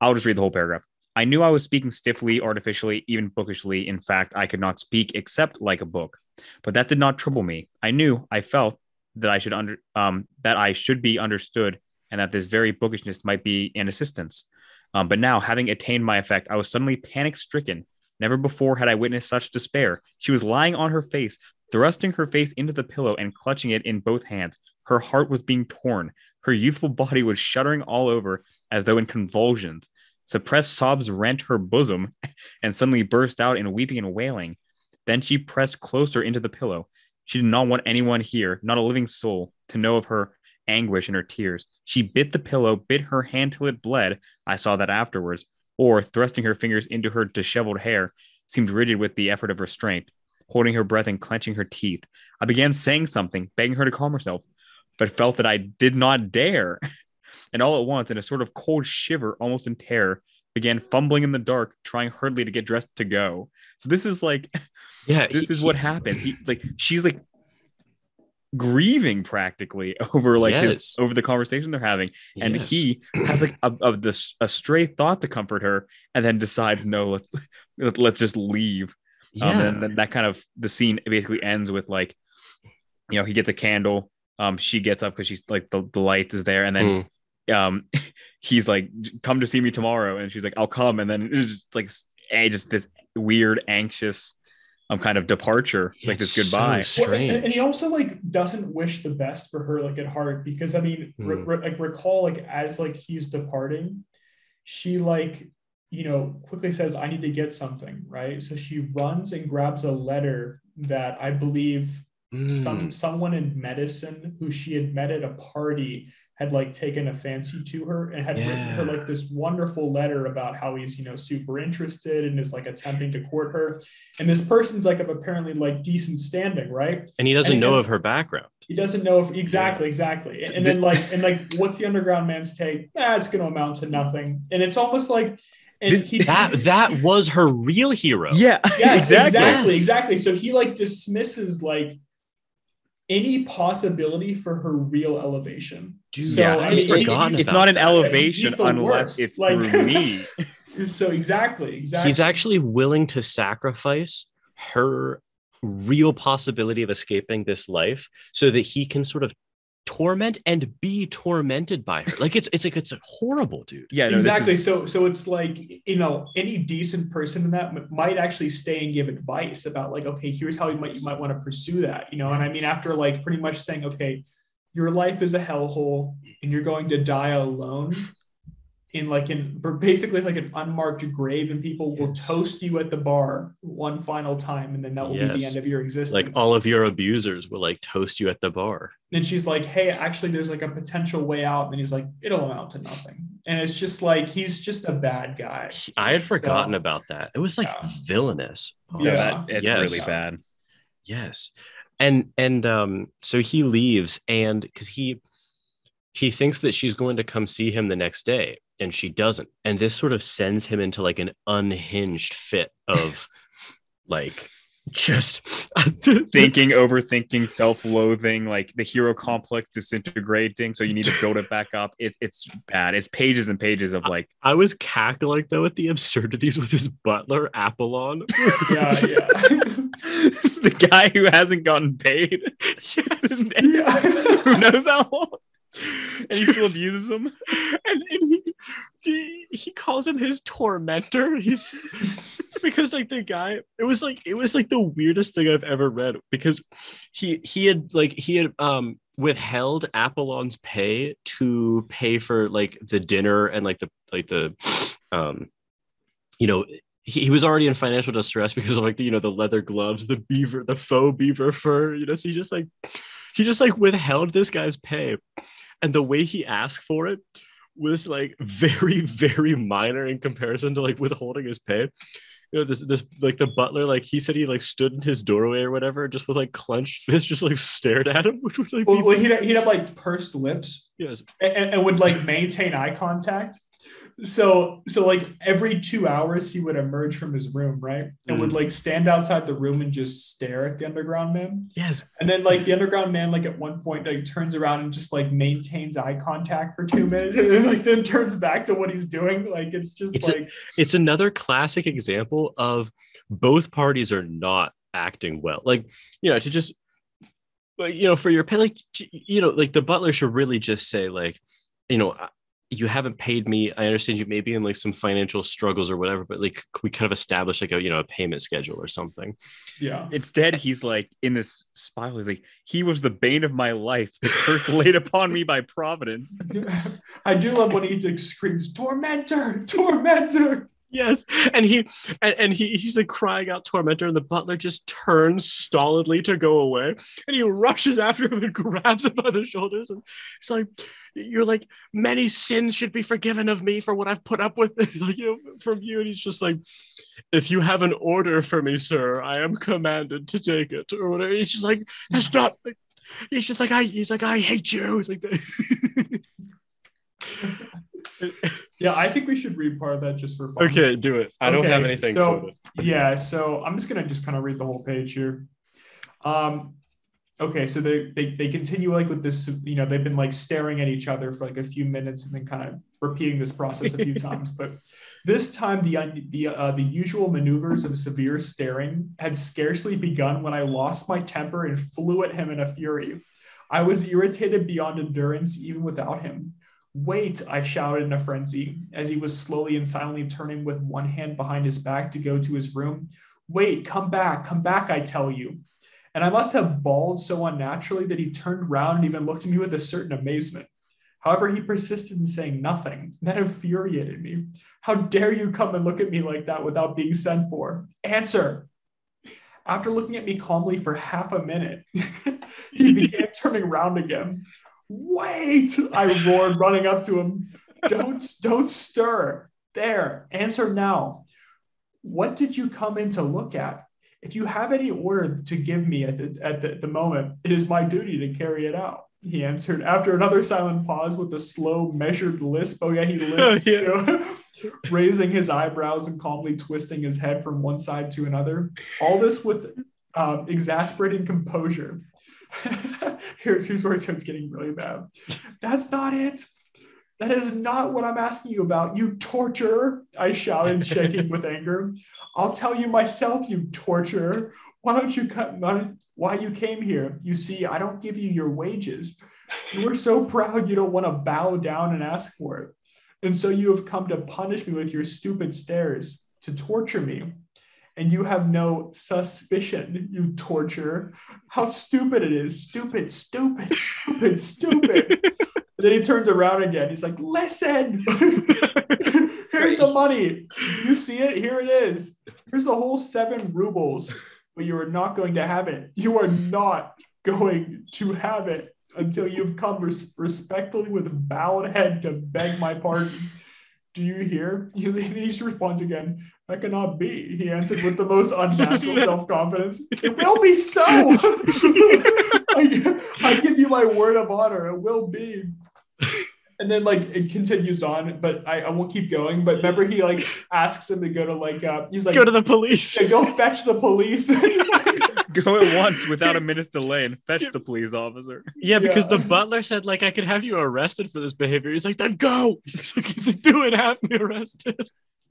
I'll just read the whole paragraph. I knew I was speaking stiffly, artificially, even bookishly. In fact, I could not speak except like a book. But that did not trouble me. I knew, I felt that I should under um that I should be understood and that this very bookishness might be an assistance. Um, but now, having attained my effect, I was suddenly panic stricken. Never before had I witnessed such despair. She was lying on her face, thrusting her face into the pillow and clutching it in both hands. Her heart was being torn. Her youthful body was shuddering all over as though in convulsions. Suppressed sobs rent her bosom and suddenly burst out in weeping and wailing. Then she pressed closer into the pillow. She did not want anyone here, not a living soul, to know of her anguish and her tears. She bit the pillow, bit her hand till it bled. I saw that afterwards. Or, thrusting her fingers into her disheveled hair, seemed rigid with the effort of restraint, holding her breath and clenching her teeth. I began saying something, begging her to calm herself, but felt that I did not dare. And all at once, in a sort of cold shiver, almost in terror, began fumbling in the dark, trying hurriedly to get dressed to go. So this is like yeah, this he- is what he- happens. He like she's like grieving practically over like his over the conversation they're having, and Yes. he has like a, of this a stray thought to comfort her, and then decides no, let's let's just leave. yeah. Um, and then that kind of the scene basically ends with like, you know, he gets a candle. Um, she gets up because she's like the, the light is there, and then Mm. um, he's like, come to see me tomorrow, and she's like, I'll come, and then it's just like eh, just this weird, anxious, um, kind of departure, Yeah, like this it's so goodbye. Well, and, and he also like doesn't wish the best for her like at heart because I mean re- Hmm. re- like recall like as like he's departing, she like you know quickly says I need to get something right so she runs and grabs a letter that I believe some Mm. someone in medicine who she had met at a party had like taken a fancy to her and had written her like this wonderful letter about how he's you know super interested and is like attempting to court her and this person's like of apparently like decent standing right and he doesn't and- know and- of her background. he doesn't know if exactly exactly and, and then like and like what's the underground man's take ah, it's going to amount to nothing and it's almost like and he That that was her real hero. Yeah, Yes, exactly. exactly, Yes. exactly. So he like dismisses like any possibility for her real elevation. Dude, So, yeah, I mean, I'd forgotten It's not an that. elevation He's unless worst. it's Like- through me. So exactly, exactly. He's actually willing to sacrifice her real possibility of escaping this life so that he can sort of torment and be tormented by her. Like it's it's like it's a horrible, dude. Yeah, no, exactly. is- So so it's like you know any decent person in that m- might actually stay and give advice about like okay here's how you might you might want to pursue that you know and I mean after like pretty much saying okay your life is a hellhole and you're going to die alone in like in basically like an unmarked grave and people will toast you at the bar one final time and then that will be the end of your existence Like all of your abusers will like toast you at the bar. and she's like, hey, actually, there's like a potential way out. And he's like, it'll amount to nothing. And it's just like, he's just a bad guy. I had forgotten So- about that. It was like Yeah. villainous. no, Yeah. that, it's Yes. really bad. Yes. And and um so he leaves and cuz he he thinks that she's going to come see him the next day and she doesn't. And this sort of sends him into like an unhinged fit of like just Thinking, overthinking, self-loathing, like the hero complex disintegrating. So you need to build it back up. It's it's bad. It's pages and pages of like I was cackling though at the absurdities with his butler Apollon. Yeah, yeah. the guy who hasn't gotten paid. Yeah. who knows how long? And he still abuses him. and, and he, he he calls him his tormentor. He's because like the guy, it was like it was like the weirdest thing I've ever read because he he had like he had um withheld Apollon's pay to pay for like the dinner and like the like the um you know he, he was already in financial distress because of like the you know the leather gloves the beaver the faux beaver fur you know so he just like he just like withheld this guy's pay and the way he asked for it was like very very minor in comparison to like withholding his pay you know this this like the butler like he said he like stood in his doorway or whatever just with like clenched fists just like stared at him which was like Well, well, he'd, he'd have like pursed lips yes and, and would like maintain eye contact. So so like every two hours he would emerge from his room, right? And would mm. like stand outside the room and just stare at the underground man. yes And then like the underground man, like at one point, like turns around and just like maintains eye contact for two minutes and then like then turns back to what he's doing. Like it's just It's a- like it's another classic example of both parties are not acting well like you know to just you know for your pay like you know like the butler should really just say like you know "I- you haven't paid me i understand you may be in like some financial struggles or whatever but like we kind of establish like a you know a payment schedule or something yeah. Instead, he's like in this spiral. He's like, he was the bane of my life, the curse laid upon me by Providence. I do love when he like screams, tormentor, tormentor. Yes. And he and, and he he's like crying out tormentor and the butler just turns stolidly to go away and he rushes after him and grabs him by the shoulders and he's like you're like many sins should be forgiven of me for what i've put up with you know, from you. And he's just like if you have an order for me sir i am commanded to take it or whatever. He's just like that's not he's just like i he's like i hate you. He's like Yeah, I think we should read part of that just for fun. okay do it i don't have anything so- Yeah, so I'm just gonna just kind of read the whole page here. Um, okay, so they, they they continue like with this, you know, they've been like staring at each other for like a few minutes and then kind of repeating this process a few times. But this time, the the uh, the usual maneuvers of severe staring had scarcely begun when I lost my temper and flew at him in a fury. I was irritated beyond endurance even without him. Wait, I shouted in a frenzy as he was slowly and silently turning with one hand behind his back to go to his room. Wait, come back, come back, I tell you. And I must have bawled so unnaturally that he turned round and even looked at me with a certain amazement. However, he persisted in saying nothing. That infuriated me. How dare you come and look at me like that without being sent for? Answer. After looking at me calmly for half a minute, he began turning round again. Wait, I roared, running up to him. Don't, don't stir. There, answer now. What did you come in to look at? If you have any order to give me at the, at the, the moment, it is my duty to carry it out. He answered after another silent pause with a slow, measured lisp. Oh, yeah, he lisped, Yeah. you know, raising his eyebrows and calmly twisting his head from one side to another. All this with um, exasperating composure. here's, here's where it starts getting really bad. That's not it. That is not what I'm asking you about, you torture, I shouted, shaking with anger. I'll tell you myself, you torture. Why don't you cut why- why you came here? You see, I don't give you your wages. You are so proud you don't want to bow down and ask for it. And so you have come to punish me with your stupid stares, to torture me. And you have no suspicion, you torture. How stupid it is. Stupid, stupid, stupid, stupid. And then he turns around again. He's like, listen, here's the money. Do you see it? Here it is. Here's the whole seven rubles, but you are not going to have it. You are not going to have it until you've come res- respectfully with bowed head to beg my pardon. Do you hear? He, responds again, that cannot be. He answered with the most unnatural self confidence. It will be so. I, I give you my word of honor. It will be. And then like it continues on, but I, I won't keep going. But remember, he like asks him to go to like uh, he's like go to the police "Yeah, go fetch the police. Go at once without a minute's delay and fetch the police officer. Yeah, because Yeah. the butler said like I could have you arrested for this behavior. He's like, then go. He's like, he's like do it, have me arrested.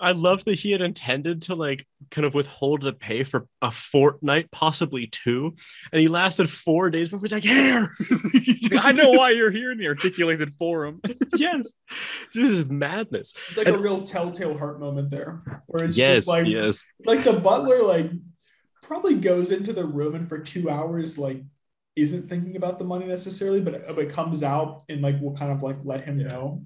I love that he had intended to like kind of withhold the pay for a fortnight, possibly two, and he lasted four days before he's like, here. I know why you're here in the articulated forum. yes, this is madness. It's like a real telltale heart moment there, where it's yes, just like yes. like the butler like probably goes into the room and for two hours like isn't thinking about the money necessarily, but it comes out and like we'll kind of like let him Yeah. know.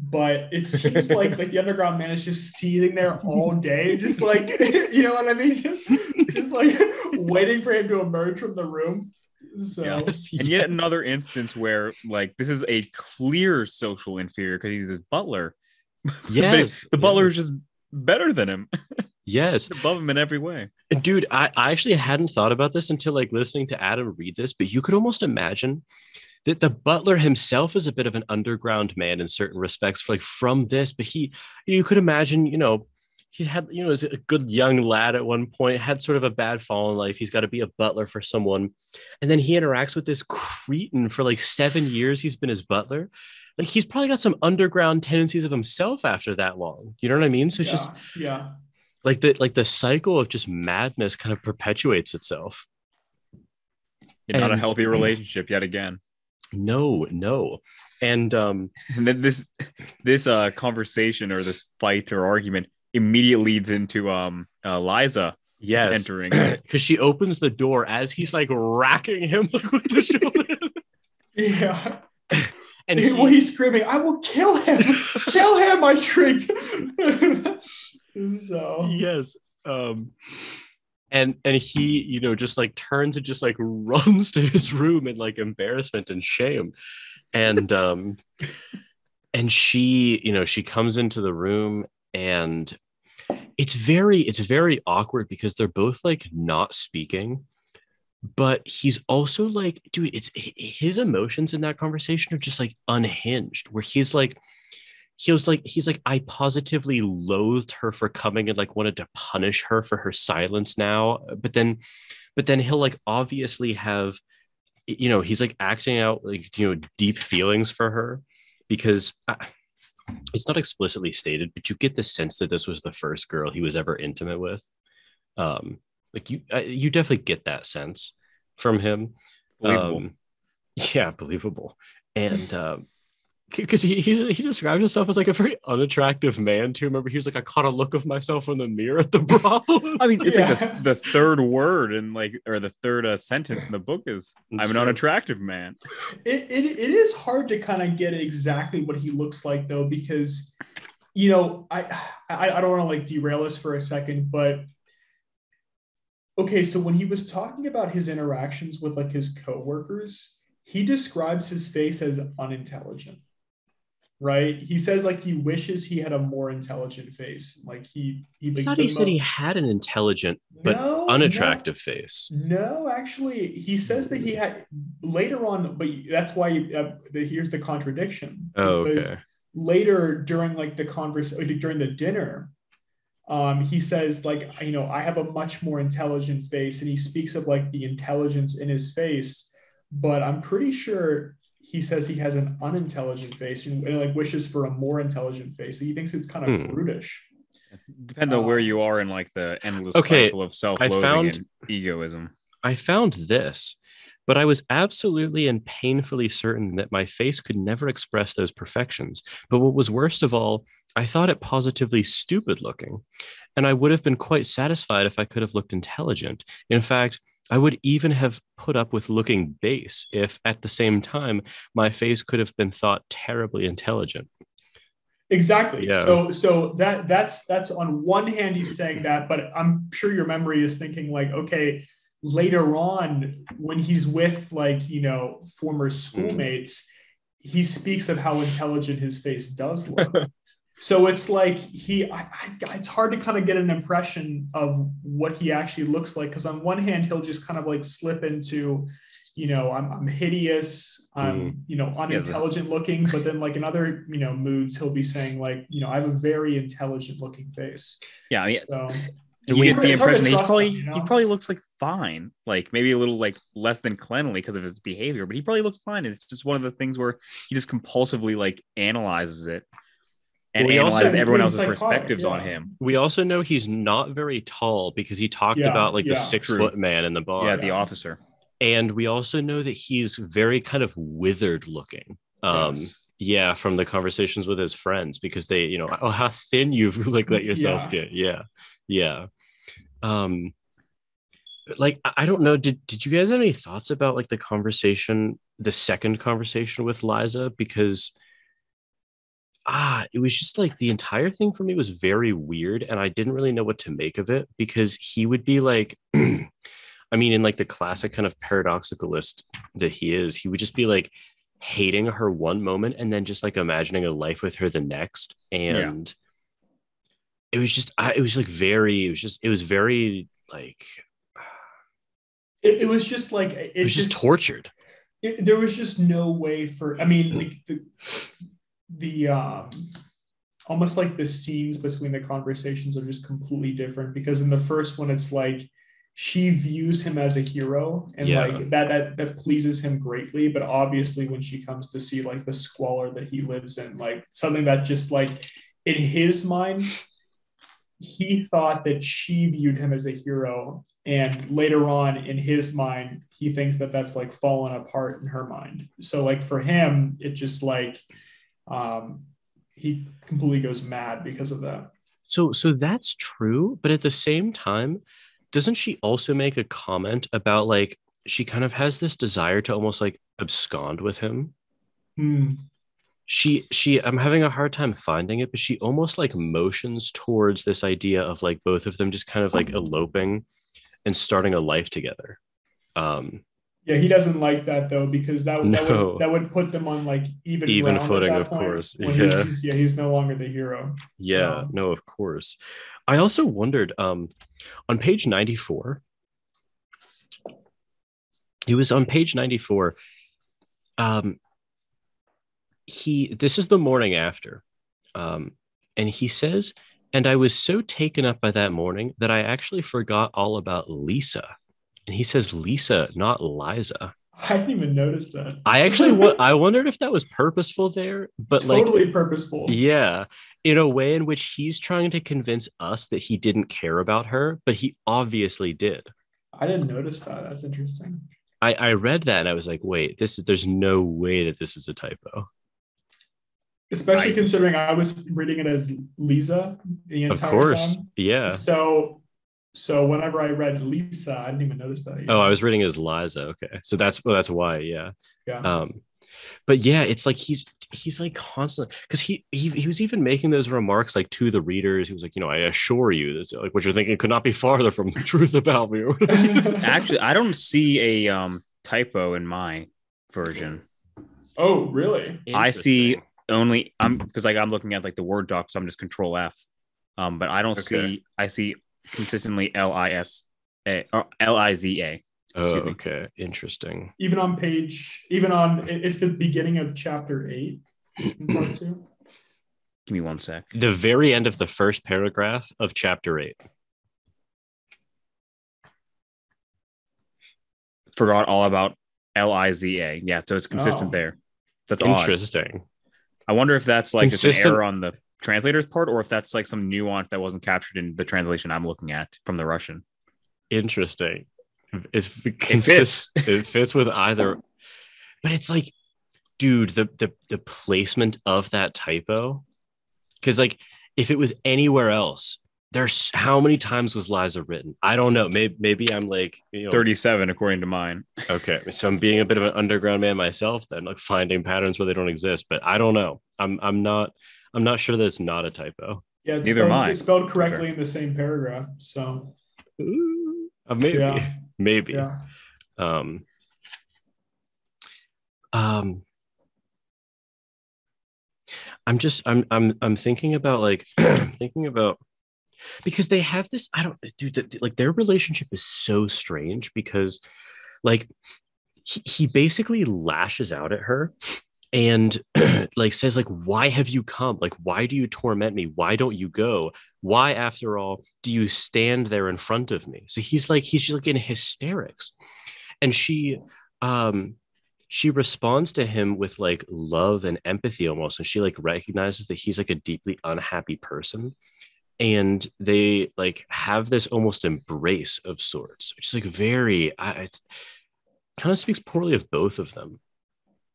But it seems like like the underground man is just sitting there all day, just like you know what I mean, just, just like waiting for him to emerge from the room. So Yeah. Yes, And yet another instance where like this is a clear social inferior because he's his butler. But Yes, the butler is yes. just better than him, Yes, above him in every way. And dude I, I actually hadn't thought about this until like listening to adam read this but you could almost imagine that the butler himself is a bit of an underground man in certain respects like from this but he you could imagine you know he had you know was a good young lad at one point had sort of a bad fall in life. He's got to be a butler for someone. And then he interacts with this cretin for like seven years he's been his butler. Like he's probably got some underground tendencies of himself after that long. You know what i mean? So it's yeah, just yeah. Like the like the cycle of just madness kind of perpetuates itself Not a healthy relationship yet again. no no and um And then this this uh conversation or this fight or argument immediately leads into um uh, Liza yes entering. because she opens the door as he's like racking him like, with the shoulder Yeah. and he, well, he's screaming, I will kill him. kill him, I shrieked. so yes um and and he you know just like turns and just like runs to his room in like embarrassment and shame. And um and she you know she comes into the room and it's very it's very awkward because they're both like not speaking. But he's also like dude it's his emotions in that conversation are just like unhinged where he's like he was like he's like i positively loathed her for coming and like wanted to punish her for her silence now. But then but then he'll like obviously have you know he's like acting out like you know deep feelings for her because uh, it's not explicitly stated but you get the sense that this was the first girl he was ever intimate with. Um like you uh, you definitely get that sense from him. Believable. um, yeah believable. And um because he he's, he describes himself as like a very unattractive man too. Remember, he was like, I caught a look of myself in the mirror at the brothel. I mean, it's like the, the third word and like or the third uh, sentence in the book is I'm an unattractive man. it, it, it is hard to kind of get exactly what he looks like though because you know i i, I don't want to like derail us for a second but okay so when he was talking about his interactions with like his coworkers he describes his face as unintelligent right he says like he wishes he had a more intelligent face like he he I thought he said he had an intelligent but No, no. unattractive face. No, actually, he says that he had later on, but that's why uh, the, here's the contradiction. Oh, okay. Later during like the conversation during the dinner, um, he says like you know I have a much more intelligent face, and he speaks of like the intelligence in his face, but I'm pretty sure he says he has an unintelligent face and, and like wishes for a more intelligent face. He thinks it's kind of Hmm. brutish. Depends on where Um, you are in like the endless Okay, cycle of self-loathing found- and egoism. I found this, but I was absolutely and painfully certain that my face could never express those perfections. But what was worst of all, I thought it positively stupid looking. And I would have been quite satisfied if I could have looked intelligent. In fact, I would even have put up with looking base if at the same time my face could have been thought terribly intelligent. Exactly. Yeah. So so that that's that's on one hand he's saying that, but I'm sure your memory is thinking like, okay, later on when he's with like you know former mm-hmm. schoolmates, he speaks of how intelligent his face does look. so it's like he, I, I, it's hard to kind of get an impression of what he actually looks like because on one hand he'll just kind of like slip into, you know, I'm, I'm hideous, I'm mm-hmm. you know unintelligent looking, but then like in other you know moods he'll be saying like you know I have a very intelligent looking face. Yeah, I mean, So you get the It's hard to impression that he probably him, you know? he probably looks like fine, like maybe a little like less than cleanly because of his behavior, but he probably looks fine. And it's just one of the things where he just compulsively like analyzes it and We also- analyzes everyone else's psychotic, perspectives on him. We also know he's not very tall because he talked Yeah, about like yeah, the six true. foot man in the bar. yeah, the officer. and we also know that he's very kind of withered looking um yes. yeah from the conversations with his friends because they you know oh how thin you've like let yourself Yeah. get yeah yeah um like I I don't know. Did did you guys have any thoughts about like the conversation, the second conversation with Liza? Because ah, it was just like the entire thing for me was very weird, and I didn't really know what to make of it because he would be like, I mean, in like the classic kind of paradoxicalist that he is, he would just be like hating her one moment and then just like imagining a life with her the next, and it was just, I, it was like very, it was just, it was very like It, it was just like it, it was just, tortured. it, there was just no way for i mean like the the um almost like the scenes between the conversations are just completely different because in the first one it's like she views him as a hero and Yeah. like that, that that pleases him greatly. But obviously when she comes to see like the squalor that he lives in like something that just like in his mind he thought that she viewed him as a hero. And later on in his mind he thinks that that's like fallen apart in her mind. So like for him it just like um he completely goes mad because of that So so that's true, but at the same time, doesn't she also make a comment about like she kind of has this desire to almost like abscond with him? Hmm. She she I'm having a hard time finding it, but she almost like motions towards this idea of like both of them just kind of like eloping and starting a life together. Um yeah he doesn't like that though because that, that would that would put them on like even Even footing, of point, course. Yeah. he's, yeah he's no longer the hero Yeah, So- no, of course. I also wondered um on page 94. It was on page 94. Um he this is the morning after. Um and he says, and I was so taken up by that morning that I actually forgot all about Lisa. And he says Lisa, not Liza. i didn't even notice that I actually wa- I wondered if that was purposeful there, but like totally purposeful yeah, in a way in which he's trying to convince us that he didn't care about her, but he obviously did. i didn't notice that that's interesting I, I read that and I was like, wait, this is there's no way that this is a typo. especially I- considering i was reading it as lisa the entire time. Of course. time Yeah. So, so whenever I read Lisa, I didn't even notice that. Oh, I was reading as Liza. Okay. So that's well, that's why, yeah. yeah. Um, but yeah, it's like he's he's like constantly because he, he he was even making those remarks like to the readers. He was like, you know, I assure you, this like what you're thinking could not be farther from the truth about me. Actually, I don't see a um, typo in my version. oh, really? I see only I'm because like I'm looking at like the Word doc, so I'm just Control F. Um, but I don't Okay. see I see consistently L I S A or L I Z A. Oh, Excuse me. okay. Interesting. Even on page, even on it's the beginning of chapter eight, part two. Give me one sec. the very end of the first paragraph of chapter eight. Forgot all about L I Z A. Yeah, so it's consistent Oh. there. That's odd. Interesting. I wonder if that's like just an error on the translator's part, or if that's like some nuance that wasn't captured in the translation I'm looking at from the Russian. Interesting. It's consist- fits. it fits with either, but it's like, dude, the the the placement of that typo, because like if it was anywhere else, there's how many times was Liza written? I don't know. Maybe maybe I'm like you know, 37 according to mine. Okay, so I'm being a bit of an underground man myself, then like finding patterns where they don't exist. But I don't know. I'm I'm not I'm not sure that it's not a typo. Yeah, it's Neither spelled, am I, it's spelled correctly sure. in the same paragraph. So Ooh, uh, maybe yeah, maybe. yeah. Um, um, I'm just I'm I'm I'm thinking about like thinking about because they have this I don't dude the, like their relationship is so strange because like he, he basically lashes out at her and like says like why have you come? Like why do you torment me? Why don't you go? Why after all do you stand there in front of me? So he's like he's like in hysterics. And she um she responds to him with like love and empathy almost. And she like recognizes that he's like a deeply unhappy person. And they like have this almost embrace of sorts which is like very I, it's kind of speaks poorly of both of them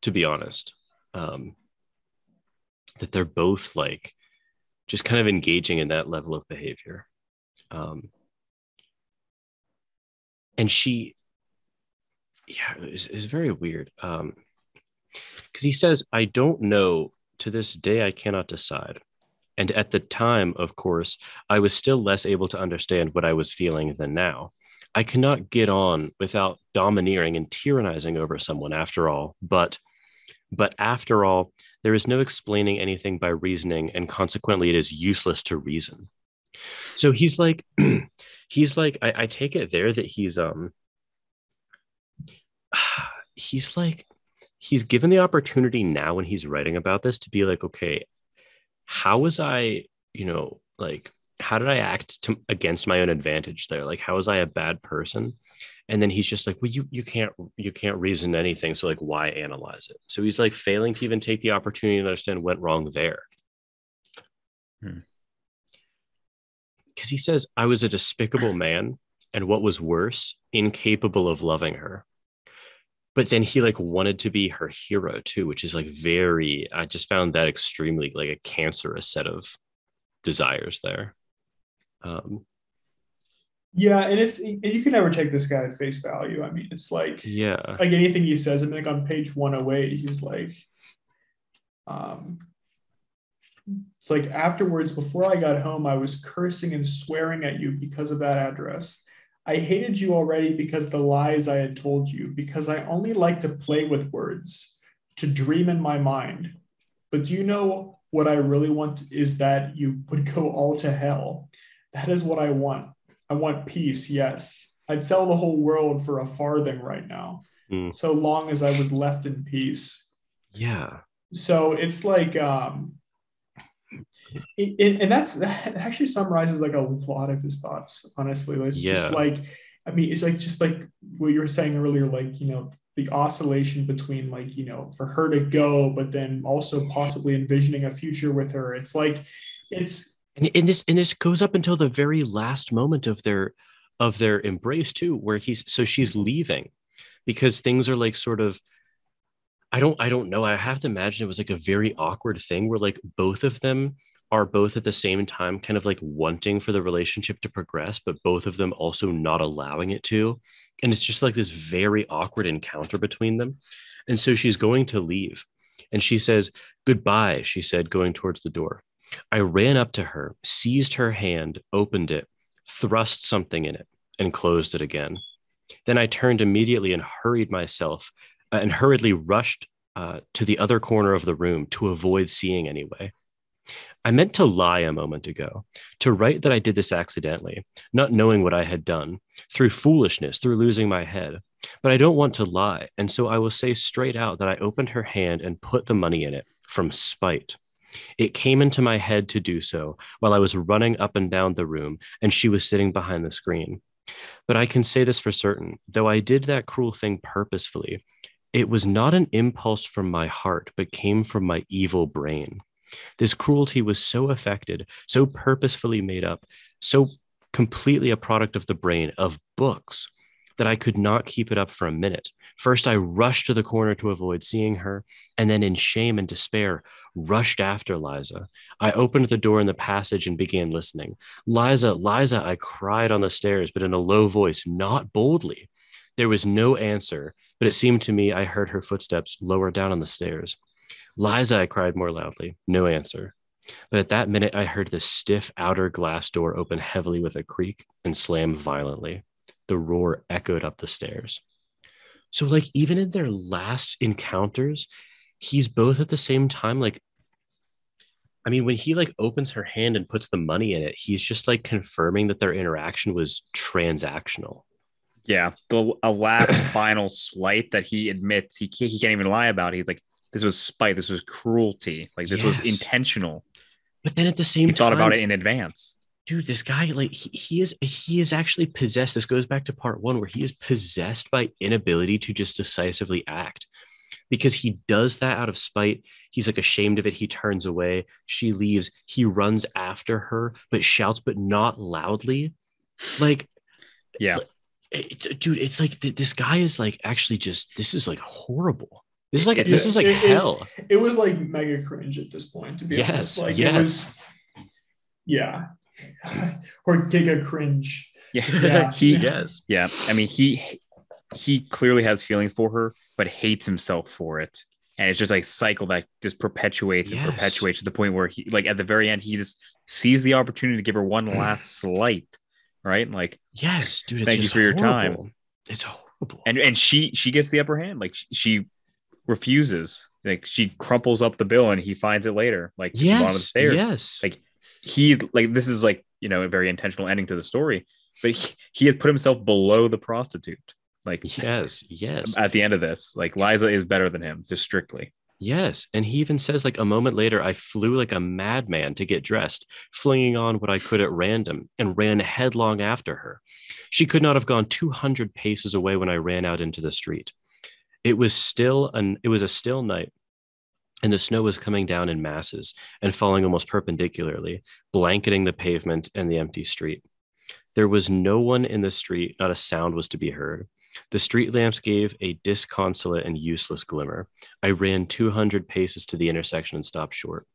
to be honest um that they're both like just kind of engaging in that level of behavior. Um and she yeah it's, it's very weird um because he says i don't know. To this day i cannot decide. And at the time of course i was still less able to understand what i was feeling than now. I cannot get on without domineering and tyrannizing over someone after all but but after all there is no explaining anything by reasoning and consequently it is useless to reason. So he's like he's like I, I take it there that he's um he's like he's given the opportunity now when he's writing about this to be like okay how was i you know like how did i act to, against my own advantage there? Like how was i a bad person? And then he's just like well you you can't you can't reason anything so like why analyze it? So he's like failing to even take the opportunity to understand what went wrong there. Hmm. because he says i was a despicable man and what was worse incapable of loving her. But then he like wanted to be her hero too which is like very i just found that extremely like a cancerous set of desires there um Yeah, and it's you can never take this guy at face value. I mean, it's like yeah like anything he says. I mean, like on page 108, he's like, um, it's like afterwards, before I got home, I was cursing and swearing at you because of that address. I hated you already because the lies I had told you, because I only like to play with words, to dream in my mind. But do you know what I really want is that you would go all to hell. That is what I want. I want peace, yes. I'd sell the whole world for a farthing right now, Hmm. so long as I was left in peace. yeah So it's like, um, it, it- and that's that actually summarizes like a lot of his thoughts. Honestly, it's just like, I mean, it's like just like what you were saying earlier, like you know, the oscillation between like you know, for her to go, but then also possibly envisioning a future with her. It's like, it's and, and this and this goes up until the very last moment of their of their embrace too where he's so she's leaving because things are like sort of i don't i don't know. I have to imagine it was like a very awkward thing where like both of them are both at the same time kind of like wanting for the relationship to progress but both of them also not allowing it to. And it's just like this very awkward encounter between them. And so she's going to leave. And she says goodbye she said going towards the door I ran up to her, seized her hand, opened it, thrust something in it, and closed it again. Then I turned immediately and hurried myself uh, and hurriedly rushed uh, to the other corner of the room to avoid seeing anyway. I meant to lie a moment ago, to write that I did this accidentally, not knowing what I had done, through foolishness, through losing my head. But I don't want to lie, and so I will say straight out that I opened her hand and put the money in it from spite. It came into my head to do so while I was running up and down the room and she was sitting behind the screen. But I can say this for certain though I did that cruel thing purposefully, it was not an impulse from my heart, but came from my evil brain. This cruelty was so affected, so purposefully made up, so completely a product of the brain, of books, that I could not keep it up for a minute. First, I rushed to the corner to avoid seeing her, and then, in shame and despair, rushed after Liza. I opened the door in the passage and began listening. Liza, Liza, I cried on the stairs, but in a low voice, not boldly. There was no answer, but it seemed to me I heard her footsteps lower down on the stairs. Liza, I cried more loudly. No answer. But at that minute, I heard the stiff outer glass door open heavily with a creak and slam violently. The roar echoed up the stairs. So, like, even in their last encounters, he's both at the same time, like, I mean, when he like opens her hand and puts the money in it, he's just like confirming that their interaction was transactional. Yeah, the a last final slight that he admits he can't, he can't even lie about. He's like, this was spite, this was cruelty, like this was intentional. But then at the same He time, thought about it in advance. Dude this guy like he, he is he is actually possessed. This goes back to part one where he is possessed by inability to just decisively act. Because he does that out of spite. He's like ashamed of it. He turns away. She leaves. He runs after her but shouts but not loudly. Like Yeah, it, dude it's like th- this guy is like actually just this is like horrible. This is like this is like it- it- hell. it was like mega cringe at this point, to be Yes, honest. Like yes. it was, yeah. or giga cringe. Yeah. Yeah. he yes. yeah. I mean he he clearly has feelings for her, but hates himself for it. And it's just like a cycle that just perpetuates and perpetuates to the point where he like at the very end he just sees the opportunity to give her one last slight, right? Like Yes, dude. It's Thank you just for your time. It's horrible. and and she she gets the upper hand. Like she, she refuses. Like she crumples up the bill and he finds it later, like at the bottom of the yes, stairs. yes. Like he like this is like you know a very intentional ending to the story, but he, he has put himself below the prostitute. Like yes, yes. at the end of this, like Liza is better than him, just strictly. Yes. And he even says, like, a moment later, I flew like a madman to get dressed, flinging on what I could at random, and ran headlong after her. She could not have gone 200 paces away when I ran out into the street. It was still an it was a still night, and the snow was coming down in masses and falling almost perpendicularly, blanketing the pavement and the empty street. There was no one in the street, not a sound was to be heard. The street lamps gave a disconsolate and useless glimmer. I ran 200 paces to the intersection and stopped short.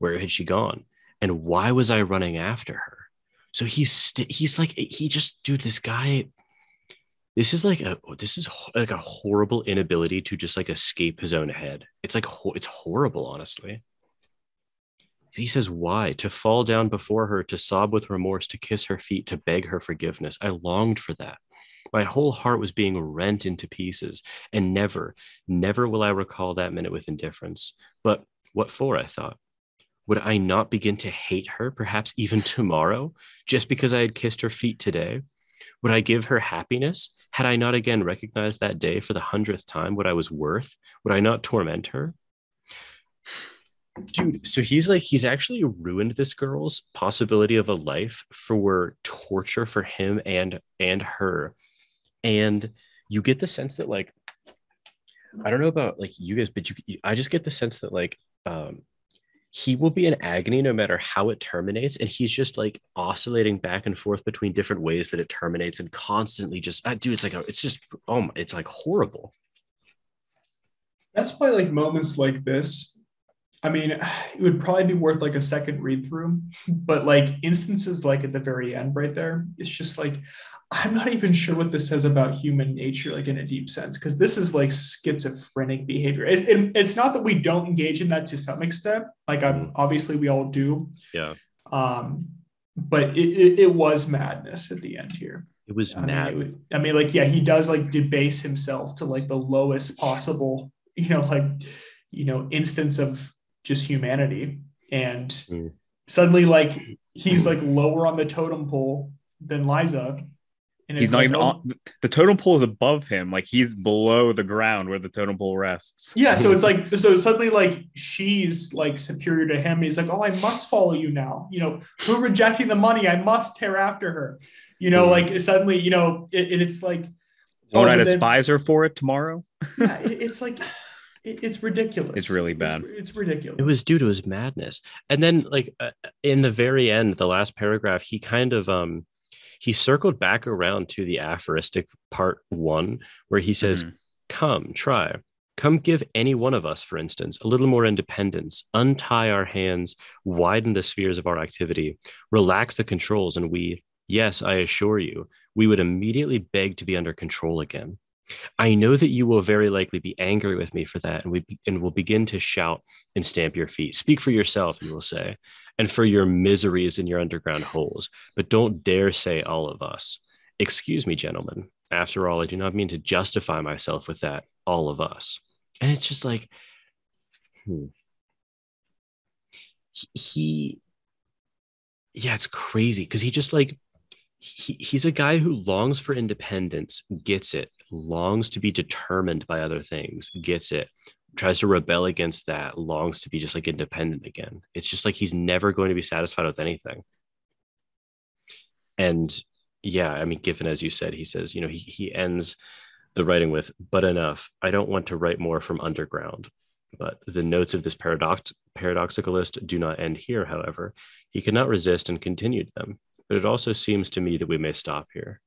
Where had she gone? And why was I running after her? So he's st- he's like he just dude this guy this is like a oh, this is like a horrible inability to just like escape his own head. It's like it's horrible honestly. He says why to fall down before her to sob with remorse to kiss her feet to beg her forgiveness. I longed for that. My whole heart was being rent into pieces and never Never will I recall that minute with indifference. But what for? I thought. Would I not begin to hate her, perhaps even tomorrow, just because I had kissed her feet today? Would I give her happiness? Had I not again recognized that day for the hundredth time what I was worth? Would I not torment her? Dude, so he's like, he's actually ruined this girl's possibility of a life for torture for him and and her. And you get the sense that like I don't know about like you guys, but you, I just get the sense that like um he will be in agony no matter how it terminates, and he's just like oscillating back and forth between different ways that it terminates, and constantly just, uh, dude, it's like a, it's just, oh, my, it's like horrible. That's why like moments like this, I mean, it would probably be worth like a second read through, but like instances like at the very end right there, it's just like I'm not even sure what this says about human nature, like in a deep sense, because this is like schizophrenic behavior. It, it- it's not that we don't engage in that to some extent, like I'm, Mm. obviously we all do, Yeah, um, but it, it, was madness at the end here. it was I mean, mad. it would- I mean, like, yeah, he does like debase himself to like the lowest possible, you know, like, you know, instance of just humanity. And Mm. suddenly, like, he's like lower on the totem pole than Liza. And He's it's not like, even oh- on the totem pole is above him, like he's below the ground where the totem pole rests. Yeah, so it's like so suddenly like she's like superior to him. He's like, oh, I must follow you now. You know, who rejecting the money? I must tear after her. You know, Mm. like suddenly, you know, it, and it's like, Won't oh, I despise her for it tomorrow? yeah, it- it's like it's ridiculous. It's really bad. It's, ridiculous. It was due to his madness. And then like uh, in the very end, the last paragraph, he kind of um he circled back around to the aphoristic part 1 where he says, Mhm. "Come, try. Come give any one of us, for instance, a little more independence, untie our hands, widen the spheres of our activity, relax the controls and we, yes, I assure you, we would immediately beg to be under control again." I know that you will very likely be angry with me for that, and we and will begin to shout and stamp your feet. Speak for yourself, you will say, and for your miseries in your underground holes, but don't dare say all of us. Excuse me, gentlemen. After all, I do not mean to justify myself with that, all of us. And it's just like, hmm. he, yeah, it's crazy because he just like he, he's a guy who longs for independence, gets it, longs to be determined by other things, gets it, tries to rebel against that, longs to be just like independent again. It's just like he's never going to be satisfied with anything. And yeah, I mean, given as you said, he says, you know, he, he ends the writing with, but enough. I don't want to write more from underground. But the notes of this paradox paradoxicalist do not end here, however. He could not resist and continued them. But it also seems to me that we may stop here.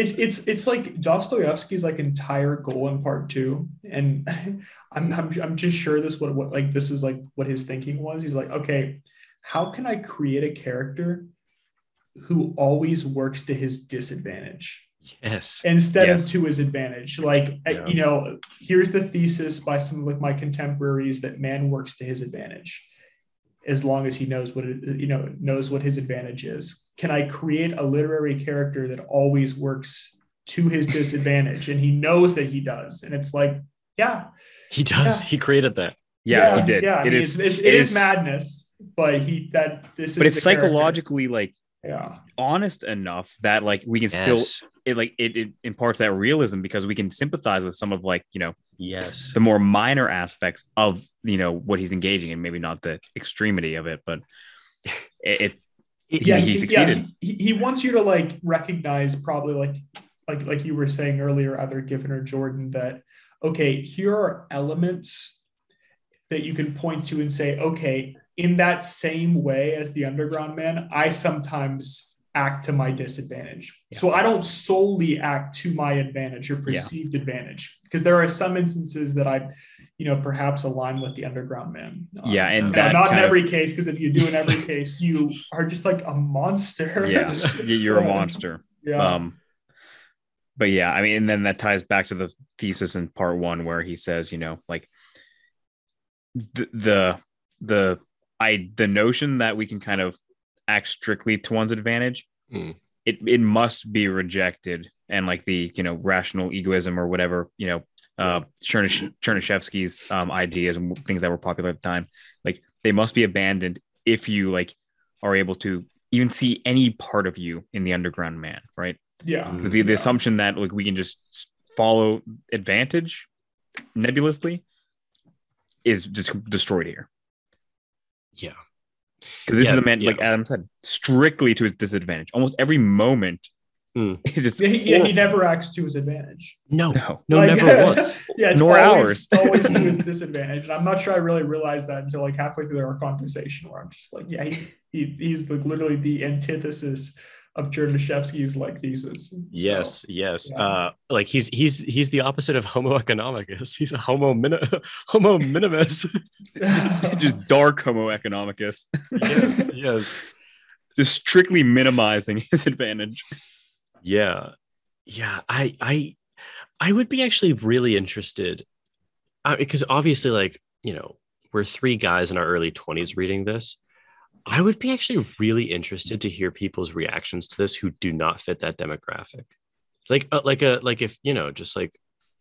It's it's it's like Dostoevsky's like entire goal in part two, and I'm I'm, I'm just sure this what what like this is like what his thinking was. He's like, okay, how can I create a character who always works to his disadvantage? Yes. instead Yes. of to his advantage. Like, uh, Yeah. you know, here's the thesis by some of like my contemporaries that man works to his advantage as long as he knows what it, you know knows what his advantage is. Can I create a literary character that always works to his disadvantage and he knows that he does? And it's like, yeah, He does. Yeah. He created that. Yeah, yes, he did. Yeah, I mean, is- it's, it's, it it is, is- madness, but he that this is but it's the character. psychologically like Yeah, honest enough that like we can still it like it, it imparts that realism because we can sympathize with some of like you know Yes. the more minor aspects of you know what he's engaging in maybe not the extremity of it but it, it It- yeah, he he, succeeded. Yeah, he, he wants you to like recognize probably like like like you were saying earlier, either Giffen or Jordan, that okay, here are elements that you can point to and say, okay, in that same way as the underground man, I sometimes act to my disadvantage. So I don't solely act to my advantage or perceived advantage because there are some instances that I, you know, perhaps align with the underground man. Um, Yeah, and now, that not in kind of- every case because if you do in every case, you are just like a monster. yeah you're a monster yeah. um but yeah i mean and then that ties back to the thesis in part one where he says you know like the the the i the notion that we can kind of act strictly to one's advantage Mm. it it must be rejected and like the you know rational egoism or whatever you know uh Chernysh- Chernyshevsky's um ideas and things that were popular at the time like they must be abandoned if you like are able to even see any part of you in the underground man right yeah. because the, the Yeah. assumption that like we can just follow advantage nebulously is just destroyed here Yeah. because this Yeah, is a man yeah. like adam said strictly to his disadvantage almost every moment Hmm. is just Yeah, he, yeah, he never acts to his advantage. No. no No, Like- never once. Yeah, it's Nor always, ours. always to his disadvantage. And I'm not sure I really realized that until like halfway through our conversation, where I'm just like, yeah, he, he he's like literally the antithesis of Chernyshevsky's like thesis. So, Yes, yes. yeah. Uh, like he's he's he's the opposite of Homo economicus. He's a Homo min- Homo minimus. just dark homo economicus yes, yes, just strictly minimizing his advantage yeah, yeah. I I I would be actually really interested, uh, because obviously, like you know, we're three guys in our early twenties reading this. I would be actually really interested to hear people's reactions to this who do not fit that demographic. Like, uh, like a like if you know, just like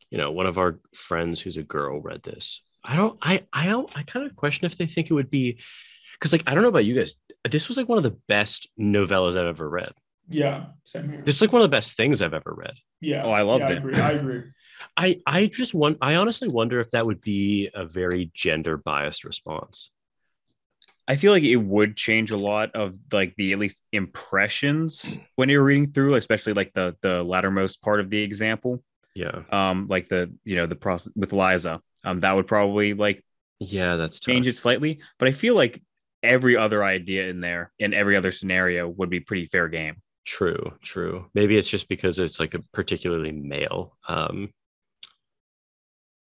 you know, one of our friends who's a girl read this. I don't. I I don't. I kind of question if they think it would be because like I don't know about you guys. This was like one of the best novellas I've ever read. yeah, same here. This is like one of the best things I've ever read. yeah. Oh, I love yeah, it. I agree. I agree. I I just want. I honestly wonder if that would be a very gender biased response. I feel like it would change a lot of like the at least impressions when you're reading through, especially like the the lattermost part of the example. Yeah. Um, like the you know the process with Liza. Um, that would probably like Yeah, that's tough. change it slightly. But I feel like every other idea in there in every other scenario would be pretty fair game. True, true. Maybe it's just because it's like a particularly male. Um,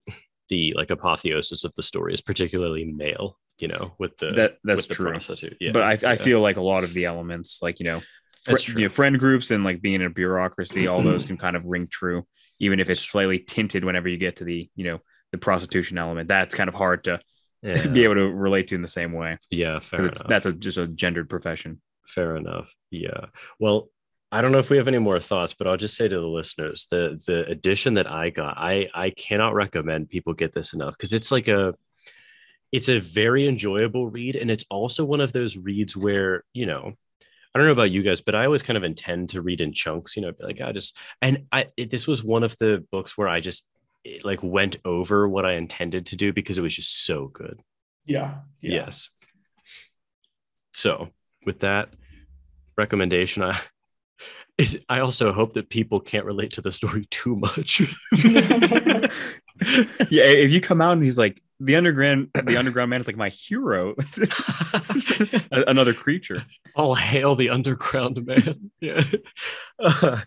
the like apotheosis of the story is particularly male. You know, with the That that's true. prostitute. Yeah, but I, I feel like a lot of the elements, like you know, fr- you know, friend groups and like being in a bureaucracy, all those can kind of ring true, even if it's slightly tinted whenever you get to the you know the prostitution element. That's kind of hard to yeah, be able to relate to in the same way. yeah, fair enough. That's a, just a gendered profession. Fair enough. Yeah. Well, I don't know if we have any more thoughts, but I'll just say to the listeners, the the edition that I got, I I cannot recommend people get this enough because it's like a it's a very enjoyable read and it's also one of those reads where, you know, I don't know about you guys, but I always kind of intend to read in chunks, you know, like I just and I it, this was one of the books where I just it, like went over what I intended to do because it was just so good. Yeah. yeah. Yes. So, with that recommendation, I I also hope that people can't relate to the story too much. Yeah, if you come out and he's like the underground, the underground man is like my hero, another creature. All hail the underground man. Yeah. Uh,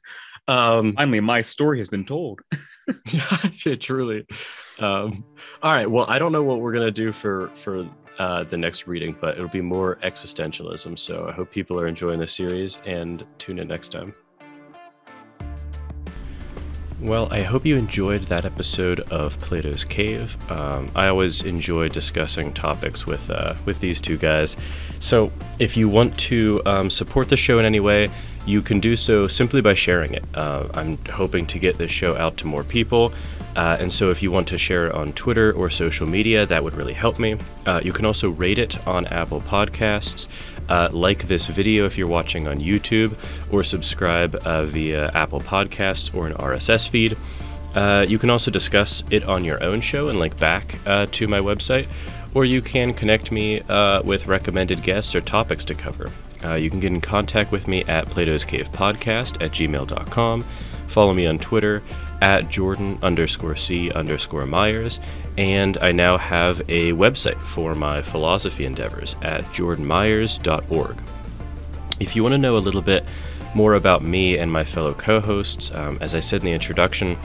Um, Finally, my story has been told. yeah, truly. Um, all right. Well, I don't know what we're gonna do for for uh, the next reading, but it'll be more existentialism. So I hope people are enjoying the series and tune in next time. Well, I hope you enjoyed that episode of Plato's Cave. Um, I always enjoy discussing topics with uh, with these two guys. So, if you want to um, support the show in any way, you can do so simply by sharing it. Uh, I'm hoping to get this show out to more people. Uh, and so, if you want to share it on Twitter or social media, that would really help me. Uh, you can also rate it on Apple Podcasts, uh, like this video if you're watching on YouTube, or subscribe uh, via Apple Podcasts or an RSS feed. Uh, you can also discuss it on your own show and link back uh, to my website, or you can connect me with recommended guests or topics to cover. you can get in contact with me at Plato's Cave Podcast at gmail.com. Follow me on Twitter at Jordan underscore C underscore Myers, and I now have a website for my philosophy endeavors at jordanmyers.org. If you want to know a little bit more about me and my fellow co hosts, um, as I said in the introduction,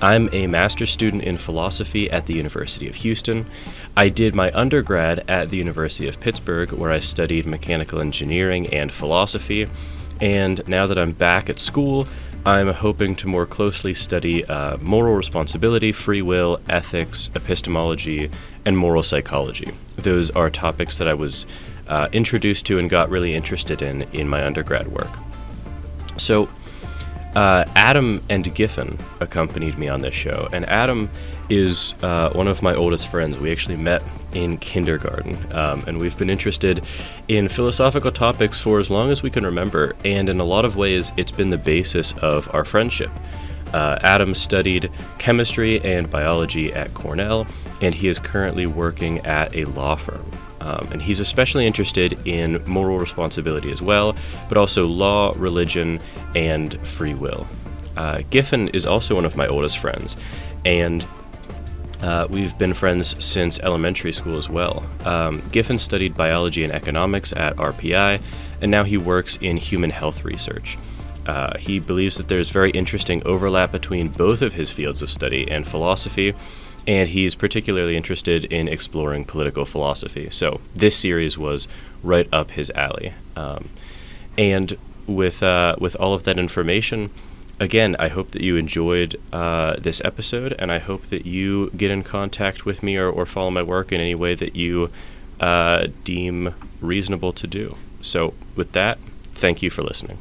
I'm a master's student in philosophy at the University of Houston. I did my undergrad at the University of Pittsburgh, where I studied mechanical engineering and philosophy. And now that I'm back at school, I'm hoping to more closely study uh, moral responsibility, free will, ethics, epistemology, and moral psychology. Those are topics that I was uh, introduced to and got really interested in in my undergrad work. So, uh, Adam and Giffen accompanied me on this show, and Adam is uh, one of my oldest friends. We actually met in kindergarten, um, and we've been interested in philosophical topics for as long as we can remember, and in a lot of ways, it's been the basis of our friendship. Uh, Adam studied chemistry and biology at Cornell, and he is currently working at a law firm. Um, and he's especially interested in moral responsibility as well, but also law, religion, and free will. Uh, Giffen is also one of my oldest friends, and uh, we've been friends since elementary school as well. Um, Giffen studied biology and economics at RPI, and now he works in human health research. Uh, he believes that there's very interesting overlap between both of his fields of study and philosophy, and he's particularly interested in exploring political philosophy. So this series was right up his alley. Um, and with uh, with all of that information, again, I hope that you enjoyed uh, this episode, and I hope that you get in contact with me or, or follow my work in any way that you uh, deem reasonable to do. So, with that, thank you for listening.